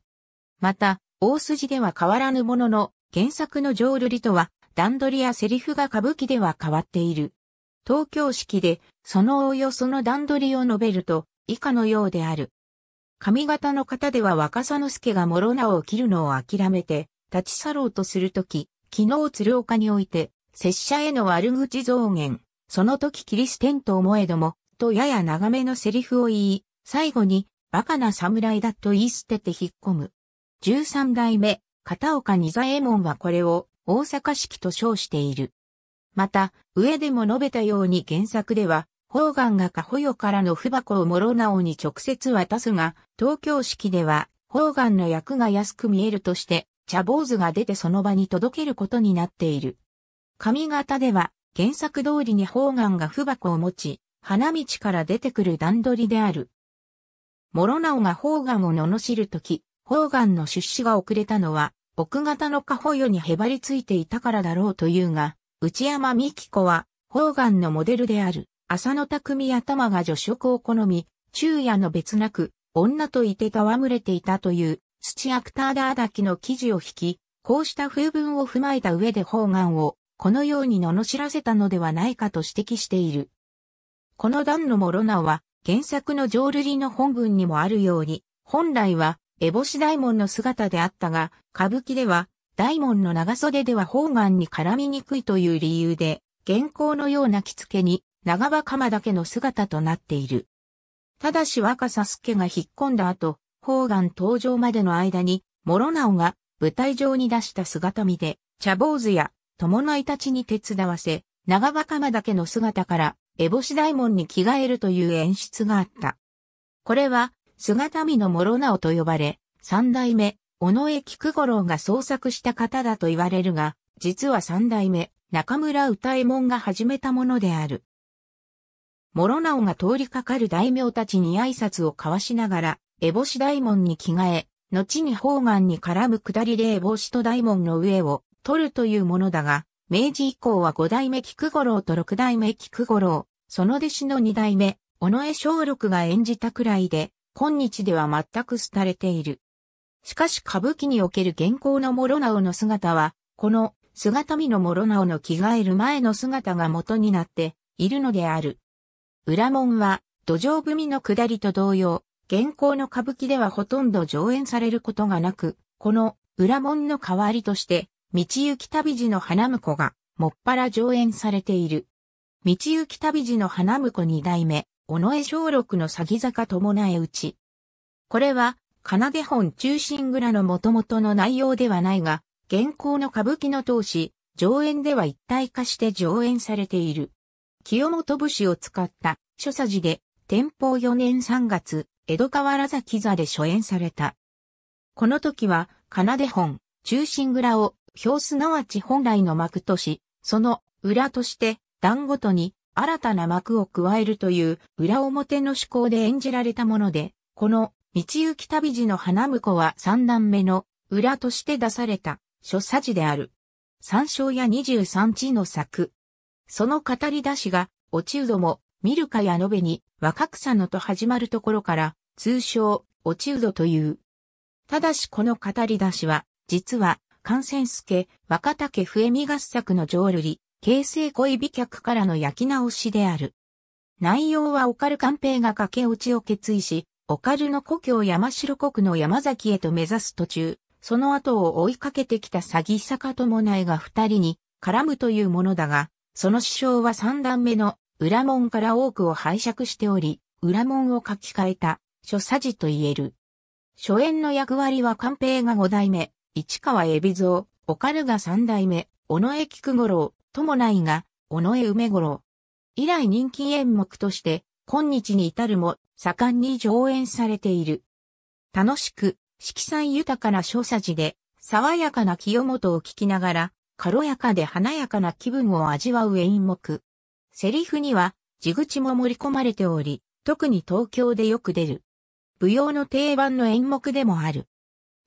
また、大筋では変わらぬものの、原作の浄瑠璃とは、段取りやセリフが歌舞伎では変わっている。東京式で、そのおおよその段取りを述べると、以下のようである。髪型の方では若狭之助が諸直を切るのを諦めて、立ち去ろうとするとき、昨日鶴岡において、拙者への悪口増減、その時キリステンと思えども、とやや長めのセリフを言い、最後に、バカな侍だと言い捨てて引っ込む。十三代目、片岡二左衛門はこれを大阪式と称している。また、上でも述べたように原作では、方眼が過保与からの不箱を諸直に直接渡すが、東京式では、方眼の役が安く見えるとして、茶坊主が出てその場に届けることになっている。上方では原作通りに方眼が不箱を持ち、花道から出てくる段取りである。諸直が方眼を罵るとき、方眼の出資が遅れたのは、奥方の過保与にへばりついていたからだろうというが、内山美希子は、方眼のモデルである、浅野匠頭が女色を好み、昼夜の別なく、女といて戯れていたという、土アクターダーダキの記事を引き、こうした風文を踏まえた上で方眼を、このように罵らせたのではないかと指摘している。この段のモロナは、原作の浄瑠璃の本文にもあるように、本来は、烏帽子大門の姿であったが、歌舞伎では、大門の長袖では方眼に絡みにくいという理由で、現行のような着付けに、長場鎌だけの姿となっている。ただし若狭助が引っ込んだ後、方眼登場までの間に、諸直が舞台上に出した姿見で、茶坊主や友のいたちに手伝わせ、長場鎌だけの姿から、烏帽子大門に着替えるという演出があった。これは、姿見の諸直と呼ばれ、三代目、尾上菊五郎が創作した方だと言われるが、実は三代目、中村歌右衛門が始めたものである。諸直が通りかかる大名たちに挨拶を交わしながら、烏帽子大門に着替え、後に方眼に絡む下りで烏帽子と大門の上を取るというものだが、明治以降は五代目菊五郎と六代目菊五郎、その弟子の二代目、尾上正六が演じたくらいで、今日では全く廃れている。しかし歌舞伎における現行の諸直の姿は、この姿見の諸直の着替える前の姿が元になっているのである。裏門は土壌組の下りと同様、現行の歌舞伎ではほとんど上演されることがなく、この裏門の代わりとして、道行き旅路の花婿が、もっぱら上演されている。道行き旅路の花婿二代目、尾上小六の詐欺坂伴え打ち。これは、奏で本中心蔵の元々の内容ではないが、現行の歌舞伎の当時、上演では一体化して上演されている。清本節を使った書佐寺で、天保4年3月、江戸川原崎座で初演された。この時は、奏で本、中心蔵を、表すなわち本来の幕とし、その裏として段ごとに新たな幕を加えるという裏表の趣向で演じられたもので、この道行き旅路の花婿は三段目の裏として出された書佐寺である。三章や二十三地の作。その語り出しが、落ちうども、見るかや延べに、若草のと始まるところから、通称、落ちうどという。ただしこの語り出しは、実は、関仙助、若竹笛見合作の浄瑠璃、形成恋美客からの焼き直しである。内容はオカル官兵が駆け落ちを決意し、オカルの故郷山城国の山崎へと目指す途中、その後を追いかけてきた詐欺坂友内が二人に絡むというものだが、その師匠は三段目の裏門から多くを拝借しており、裏門を書き換えた諸佐寺と言える。初演の役割は官兵が五代目、市川海老蔵、オカルが三代目、尾上菊五郎、友内が、尾上梅五郎。以来人気演目として、今日に至るも盛んに上演されている。楽しく、色彩豊かな小佐寺で、爽やかな清本を聞きながら、軽やかで華やかな気分を味わう演目。セリフには、地口も盛り込まれており、特に東京でよく出る。舞踊の定番の演目でもある。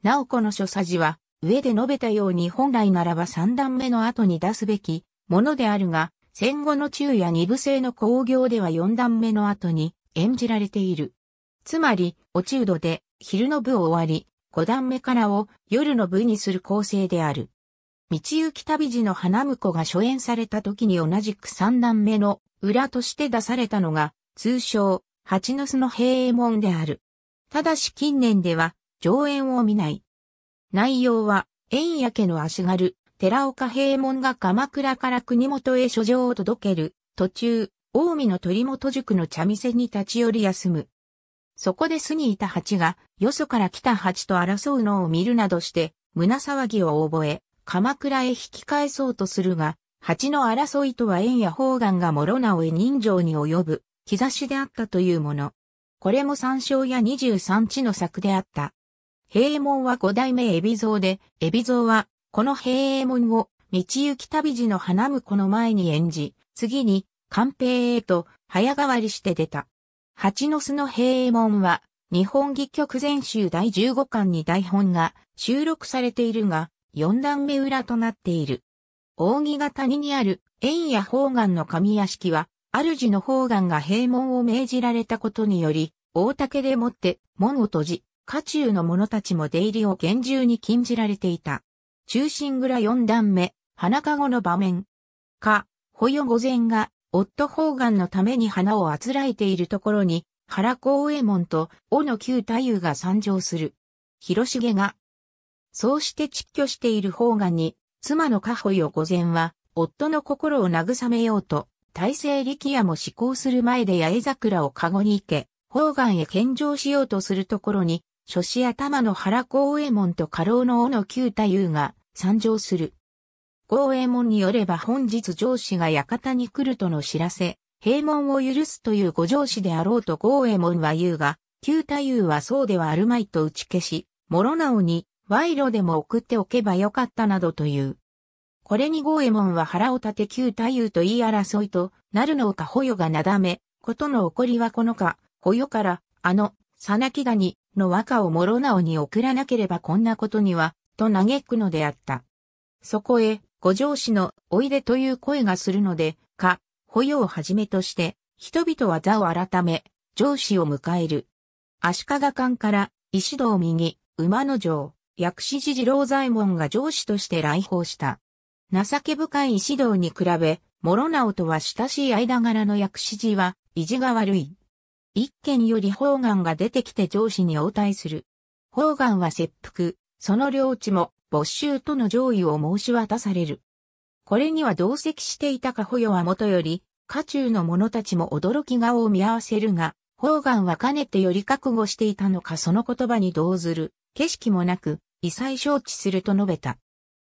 なおこの書佐寺は、上で述べた。ように本来ならば三段目の後に出すべきものであるが、戦後の中や二部制の工業では四段目の後に演じられている。つまり、落ちうどで昼の部を終わり、五段目からを夜の部にする構成である。道行き旅路の花婿が初演された時に同じく三段目の裏として出されたのが、通称、八の巣の平衛門である。ただし近年では上演を見ない。内容は、円谷家の足軽、寺岡平門が鎌倉から国元へ書状を届ける途中、大見の鳥本塾の茶店に立ち寄り休む。そこで巣にいた蜂が、よそから来た蜂と争うのを見るなどして、胸騒ぎを覚え、鎌倉へ引き返そうとするが、蜂の争いとは縁や方眼が諸直へ人情に及ぶ、兆しであったというもの。これも三章や二十三地の作であった。平門は五代目海老蔵で、海老蔵は、この平衛門を、道行き旅路の花婿の前に演じ、次に、官兵へと早変わりして出た。蜂の巣の平衛門は、日本戯曲全集第15巻に台本が収録されているが、4段目裏となっている。扇ヶ谷にある円や宝願の神屋敷は、主の宝願が閉門を命じられたことにより、大竹でもって門を閉じ、家中の者たちも出入りを厳重に禁じられていた。中心蔵四段目、花籠の場面。か、保与御前が、夫宝願のために花をあつらえているところに、原光右衛門と、小野旧太夫が参上する。広重が、そうして窒居している宝願に、妻の家保与御前は、夫の心を慰めようと、大政力也も施行する前で八重桜を籠に行け、宝願へ献上しようとするところに、諸子頭の原光右衛門と家老の小野旧太夫が参上する。光右衛門によれば本日上司が館に来るとの知らせ、閉門を許すというご上司であろうと光右衛門は言うが、旧太夫はそうではあるまいと打ち消し、諸直に賄賂でも送っておけばよかったなどという。これに豪右衛門は腹を立て旧太夫と言い争いとなるのか保与がなだめ、ことの起こりはこのか、保与から、あの、さなきがにの和歌を諸直に送らなければこんなことには、と嘆くのであった。そこへ、ご上司のおいでという声がするので、か、保与をはじめとして、人々は座を改め、上司を迎える。足利館から石道右、馬の城、薬師寺次郎左衛門が上司として来訪した。情け深い石道に比べ、諸直とは親しい間柄の薬師寺は、意地が悪い。一件より宝願が出てきて上司に応対する。宝願は切腹、その領地も没収との上位を申し渡される。これには同席していたか保与はもとより、家中の者たちも驚き顔を見合わせるが、宝願はかねてより覚悟していたのかその言葉に同ずる。景色もなく、異彩承知すると述べた。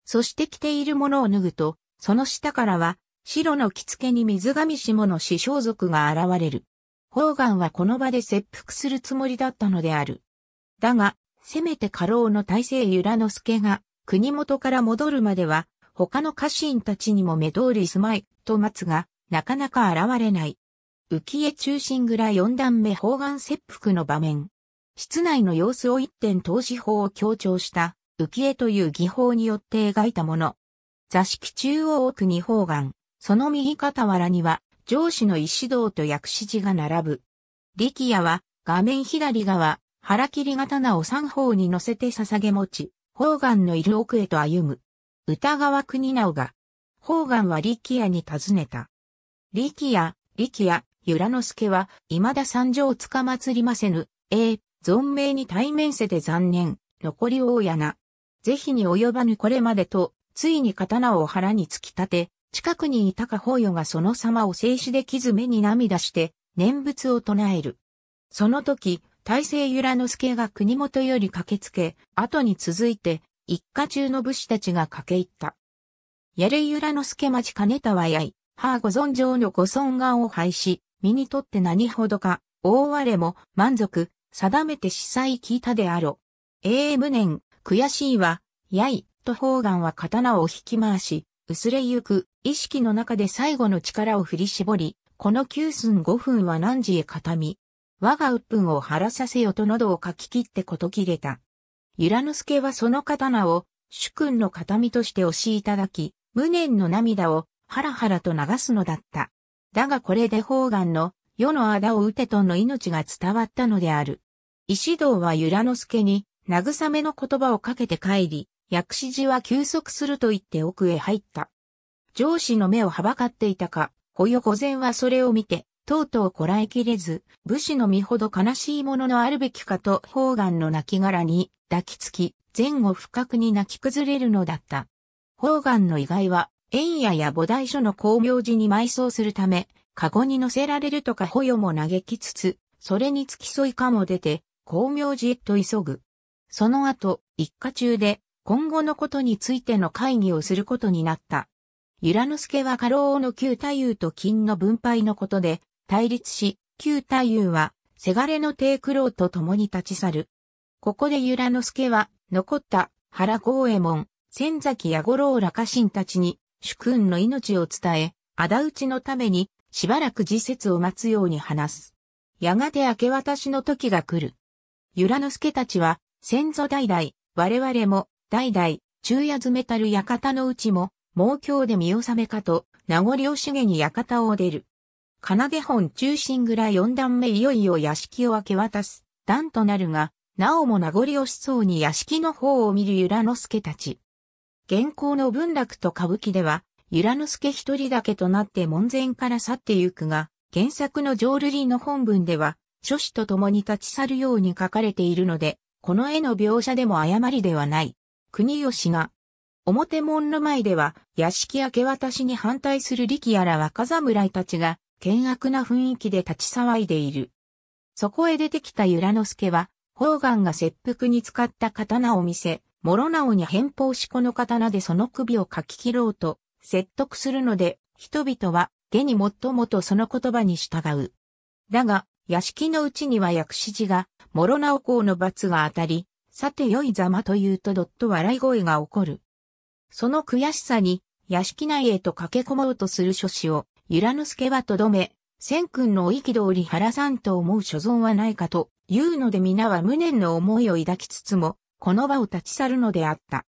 そして着ているものを脱ぐと、その下からは、白の着付けに水上下の死装族が現れる。宝願はこの場で切腹するつもりだったのである。だが、せめて家老の大政由良之助が、国元から戻るまでは、他の家臣たちにも目通り住まい、と待つが、なかなか現れない。浮江中心蔵四段目方眼切腹の場面。室内の様子を一点投資法を強調した浮江という技法によって描いたもの。座敷中央奥に方眼、その右傍らには上司の石堂と薬師寺が並ぶ。力也は画面左側、腹切り刀を三方に乗せて捧げ持ち、方眼のいる奥へと歩む。歌川国直が、方眼は力也に尋ねた。力也、力也、由良之助は、未だ三条つかまつりませぬ。ええ存命に対面せて残念、残り大やな。ぜひに及ばぬこれまでと、ついに刀を腹に突き立て、近くにいたか法与がその様を静止で傷目に涙して、念仏を唱える。その時、大政由良之助が国元より駆けつけ、後に続いて、一家中の武士たちが駆け入った。やれ由良之助待ち金田はやい、母ご存上のご尊願を拝し、身にとって何ほどか、大我も満足、定めて司祭聞いたであろう。永遠無念、悔しいわ、やい、と方眼は刀を引き回し、薄れゆく、意識の中で最後の力を振り絞り、この九寸五分は何時へ固み、我が鬱憤を晴らさせよと喉をかき切ってこと切れた。ゆらの助はその刀を主君の形見として押しいただき、無念の涙をハラハラと流すのだった。だがこれで方眼の世の仇を打てとの命が伝わったのである。石道は由良之助に慰めの言葉をかけて帰り、薬師寺は休息すると言って奥へ入った。上司の目をはばかっていたか、保与御前はそれを見て、とうとうこらえきれず、武士の身ほど悲しいもののあるべきかと方眼の亡骸に抱きつき、前後不覚に泣き崩れるのだった。方眼の意外は、円屋や菩提所の光明寺に埋葬するため、カゴに乗せられるとか保与も嘆きつつ、それに付き添いかも出て、光明寺へと急ぐ。その後、一家中で今後のことについての会議をすることになった。由良之助は家老の旧太夫と金の分配のことで対立し、旧太夫はせがれの帝九郎と共に立ち去る。ここで由良之助は残った原光右衛門、千崎矢五郎ら家臣たちに主君の命を伝え、仇討ちのためにしばらく時節を待つように話す。やがて明け渡しの時が来る。由良之助たちは、先祖代々、我々も、代々、昼夜詰めたる館のうちも、猛強で見納めかと、名残惜しげに館を出る。奏で本中心蔵四段目いよいよ屋敷を明け渡す、段となるが、なおも名残惜しそうに屋敷の方を見る由良之助たち。現行の文楽と歌舞伎では、由良之助一人だけとなって門前から去ってゆくが、原作の浄瑠璃の本文では、諸子と共に立ち去るように書かれているので、この絵の描写でも誤りではない。国吉が、表門の前では、屋敷明け渡しに反対する力やら若侍たちが、険悪な雰囲気で立ち騒いでいる。そこへ出てきた由良之助は、宝願が切腹に使った刀を見せ、諸直に返報しこの刀でその首をかき切ろうと説得するので、人々は、下にもっともとその言葉に従う。だが、屋敷のうちには薬師寺が、諸直公の罰が当たり、さて良いざまと言うとどっと笑い声が起こる。その悔しさに、屋敷内へと駆け込もうとする諸子を、由良之助はとどめ、千君のお憤り腹さんと思う所存はないかと、言うので皆は無念の思いを抱きつつも、この場を立ち去るのであった。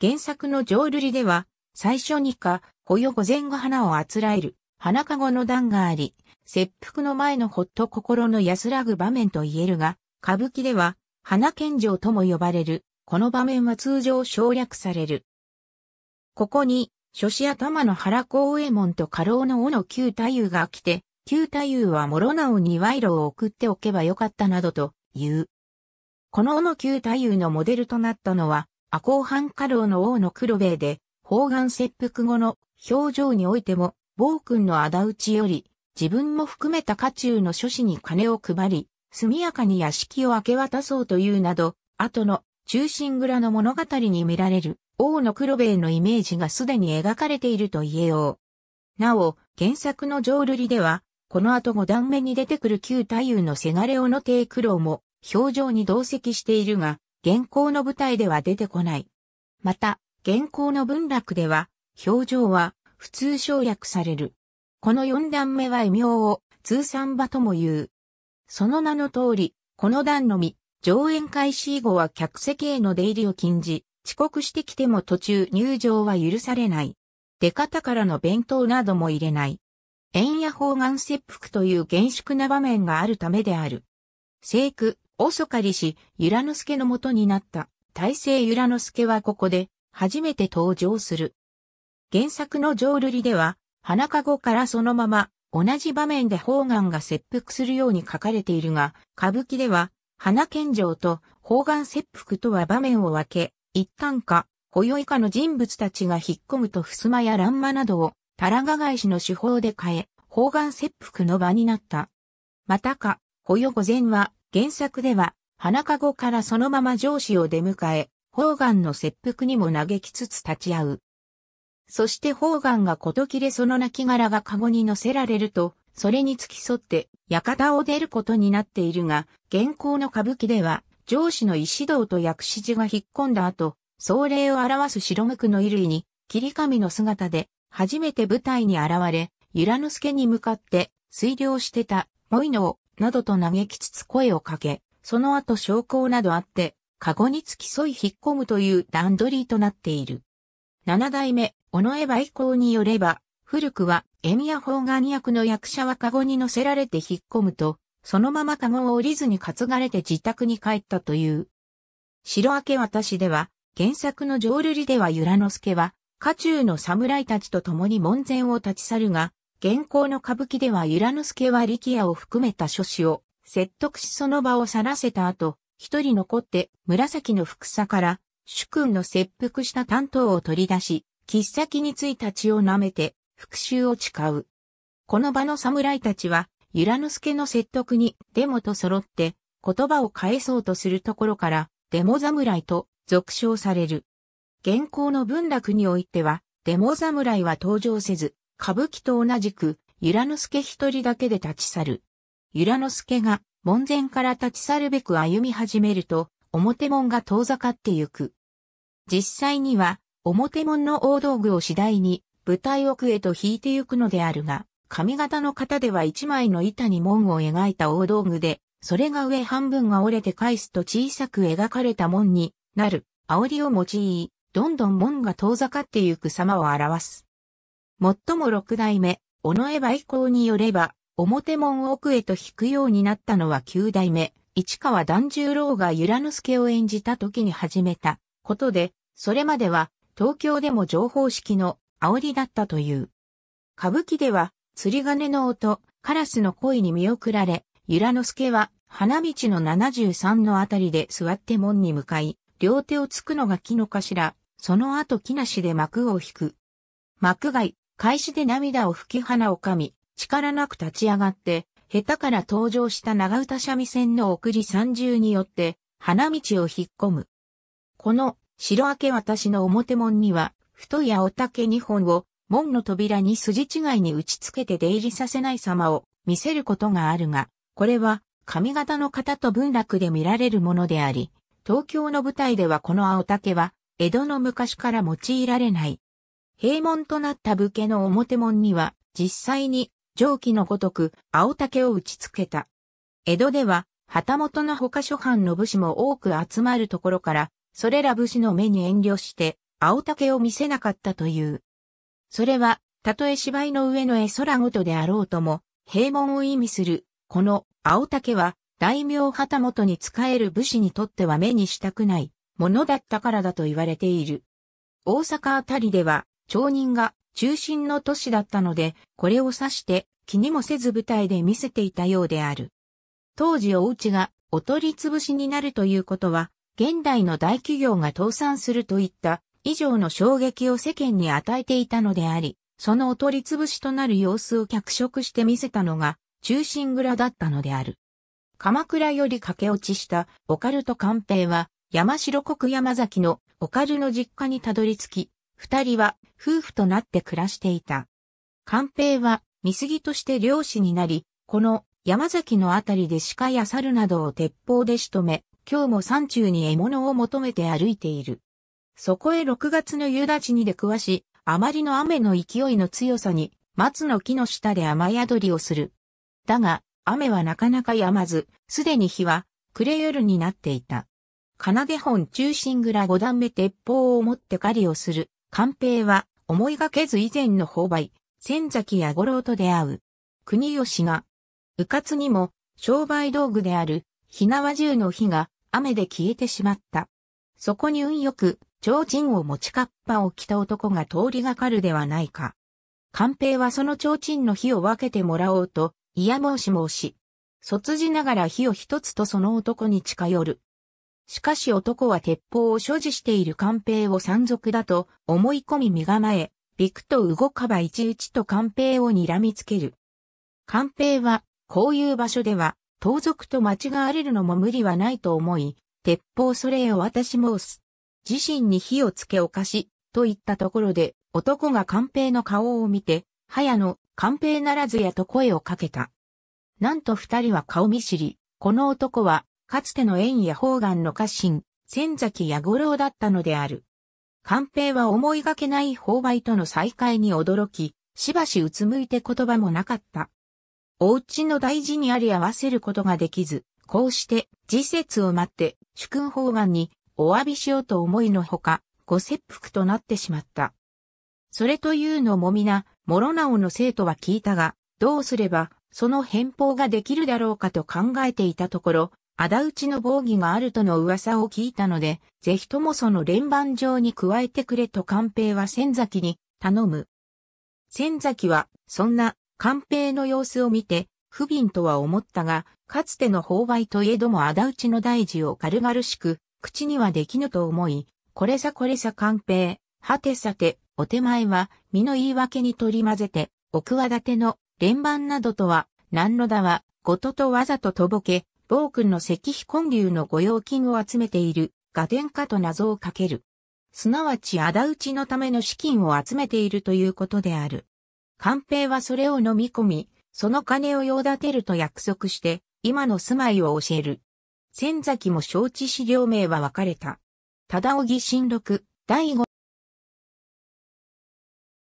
原作の浄瑠璃では、最初にか、保よ御前が花をあつらえる、花籠の段があり、切腹の前のほっと心の安らぐ場面と言えるが、歌舞伎では、花献上とも呼ばれる、この場面は通常省略される。ここに、諸子頭の原光右衛門と家老の尾の旧太夫が来て、旧太夫は諸直に賄賂を送っておけばよかったなどと言う。この尾の旧太夫のモデルとなったのは、赤穂藩家老の王の黒兵衛で、方眼切腹後の表情においても、暴君の仇討ちより、自分も含めた家中の諸子に金を配り、速やかに屋敷を明け渡そうというなど、後の中心蔵の物語に見られる王の黒兵衛のイメージがすでに描かれていると言えよう。なお、原作の浄瑠璃では、この後五段目に出てくる旧太夫のせがれをの帝苦労も表情に同席しているが、現行の舞台では出てこない。また、現行の文楽では、表情は普通省略される。この四段目は異名を通算場とも言う。その名の通り、この段のみ、上演開始以後は客席への出入りを禁じ、遅刻してきても途中入場は許されない。出方からの弁当なども入れない。円や方眼切腹という厳粛な場面があるためである。聖句、遅かりし、ゆらのすけの元になった、大聖ゆらのすけはここで、初めて登場する。原作の浄瑠璃では、花籠からそのまま、同じ場面で方眼が切腹するように書かれているが、歌舞伎では、花献上と方眼切腹とは場面を分け、一旦か、保養以下の人物たちが引っ込むと襖や欄間などをタラガ返しの手法で変え、方眼切腹の場になった。またか、保与御前は、原作では、花籠からそのまま上司を出迎え、方眼の切腹にも嘆きつつ立ち会う。そして方眼がこときれその亡骸が籠に乗せられると、それに付き添って、館を出ることになっているが、現行の歌舞伎では、上司の石道と薬師寺が引っ込んだ後、壮麗を表す白無垢の衣類に、霧神の姿で、初めて舞台に現れ、ゆらの助に向かって推量してた、もいのを、などと嘆きつつ声をかけ、その後証拠などあって、カゴに付き添い引っ込むという段取りとなっている。七代目、尾上梅公によれば、古くは、エミヤ法眼役の役者はカゴに乗せられて引っ込むと、そのままカゴを降りずに担がれて自宅に帰ったという。白明け渡しでは、原作の浄瑠璃では由良之助は、家中の侍たちと共に門前を立ち去るが、現行の歌舞伎では由良之助は力也を含めた諸子を説得しその場を去らせた後、一人残って紫の服さから主君の切腹した担当を取り出し、喫先についた血を舐めて復讐を誓う。この場の侍たちは、由良之助の説得にデモと揃って言葉を返そうとするところから、デモ侍と俗称される。現行の文楽においては、デモ侍は登場せず、歌舞伎と同じく、由良之助一人だけで立ち去る。由良之助が門前から立ち去るべく歩み始めると、表門が遠ざかってゆく。実際には、表門の大道具を次第に舞台奥へと引いてゆくのであるが、髪型の型では一枚の板に門を描いた大道具で、それが上半分が折れて返すと小さく描かれた門になる、煽りを用い、どんどん門が遠ざかってゆく様を表す。もっとも六代目、尾上梅公によれば、表門奥へと引くようになったのは九代目、市川團十郎が由良之助を演じた時に始めたことで、それまでは東京でも情報式の煽りだったという。歌舞伎では釣り鐘の音、カラスの声に見送られ、由良之助は花道の73のあたりで座って門に向かい、両手をつくのが木の頭、その後木なしで幕を引く。幕外、開始で涙を吹き花をかみ、力なく立ち上がって、下手から登場した長唄三味線の送り三重によって、花道を引っ込む。この、白明け私の表門には、太い青竹二本を、門の扉に筋違いに打ち付けて出入りさせない様を見せることがあるが、これは、髪型の型と文楽で見られるものであり、東京の舞台ではこの青竹は、江戸の昔から用いられない。閉門となった武家の表門には、実際に蒸気のごとく青竹を打ち付けた。江戸では、旗本の他諸藩の武士も多く集まるところから、それら武士の目に遠慮して、青竹を見せなかったという。それは、たとえ芝居の上の絵空ごとであろうとも、平門を意味する、この青竹は、大名旗本に仕える武士にとっては目にしたくないものだったからだと言われている。大阪あたりでは、町人が中心の都市だったので、これを指して気にもせず舞台で見せていたようである。当時お家がお取り潰しになるということは、現代の大企業が倒産するといった以上の衝撃を世間に与えていたのであり、そのお取り潰しとなる様子を脚色して見せたのが中心蔵だったのである。鎌倉より駆け落ちしたオカルト官兵は山城国山崎のオカルの実家にたどり着き、二人は夫婦となって暮らしていた。官兵は、見過ぎとして漁師になり、この山崎のあたりで鹿や猿などを鉄砲で仕留め、今日も山中に獲物を求めて歩いている。そこへ6月の夕立に出くわし、あまりの雨の勢いの強さに、松の木の下で雨宿りをする。だが、雨はなかなか止まず、すでに日は暮れ夜になっていた。金手本中心蔵五段目鉄砲を持って狩りをする。官兵は思いがけず以前の購買、千崎や五郎と出会う。国吉が、うかつにも商売道具である火縄銃の火が雨で消えてしまった。そこに運よく、提灯を持ちカッパを着た男が通りがかるではないか。官兵はその提灯の火を分けてもらおうと、嫌申し申し。卒じながら火を一つとその男に近寄る。しかし男は鉄砲を所持している官兵を山賊だと思い込み身構え、ビクと動かば一々と官兵を睨みつける。官兵は、こういう場所では、盗賊と間違われるのも無理はないと思い、鉄砲それを渡し申す。自身に火をつけおかし、と言ったところで、男が官兵の顔を見て、早野、官兵ならずやと声をかけた。なんと二人は顔見知り、この男はかつての縁や方眼の家臣、千崎や五郎だったのである。官兵は思いがけない購買との再会に驚き、しばしうつむいて言葉もなかった。お家の大事にあり合わせることができず、こうして時節を待って主君方眼にお詫びしようと思いのほか、ご切腹となってしまった。それというのも皆、諸直の生徒は聞いたが、どうすればその返報ができるだろうかと考えていたところ、仇討ちの防御があるとの噂を聞いたので、ぜひともその連番状に加えてくれと官兵は千崎に頼む。千崎は、そんな官兵の様子を見て、不憫とは思ったが、かつての購買といえども仇討ちの大事を軽々しく、口にはできぬと思い、これさこれさ官兵、はてさて、お手前は、身の言い訳に取り混ぜて、奥和立ての連番などとは、何のだは、ごととわざととぼけ、暴君の石碑根流の御用金を集めている、画伝家と謎をかける。すなわち仇討ちのための資金を集めているということである。官兵はそれを飲み込み、その金を用立てると約束して、今の住まいを教える。仙崎も承知資料名は分かれた。忠尾義新録、第5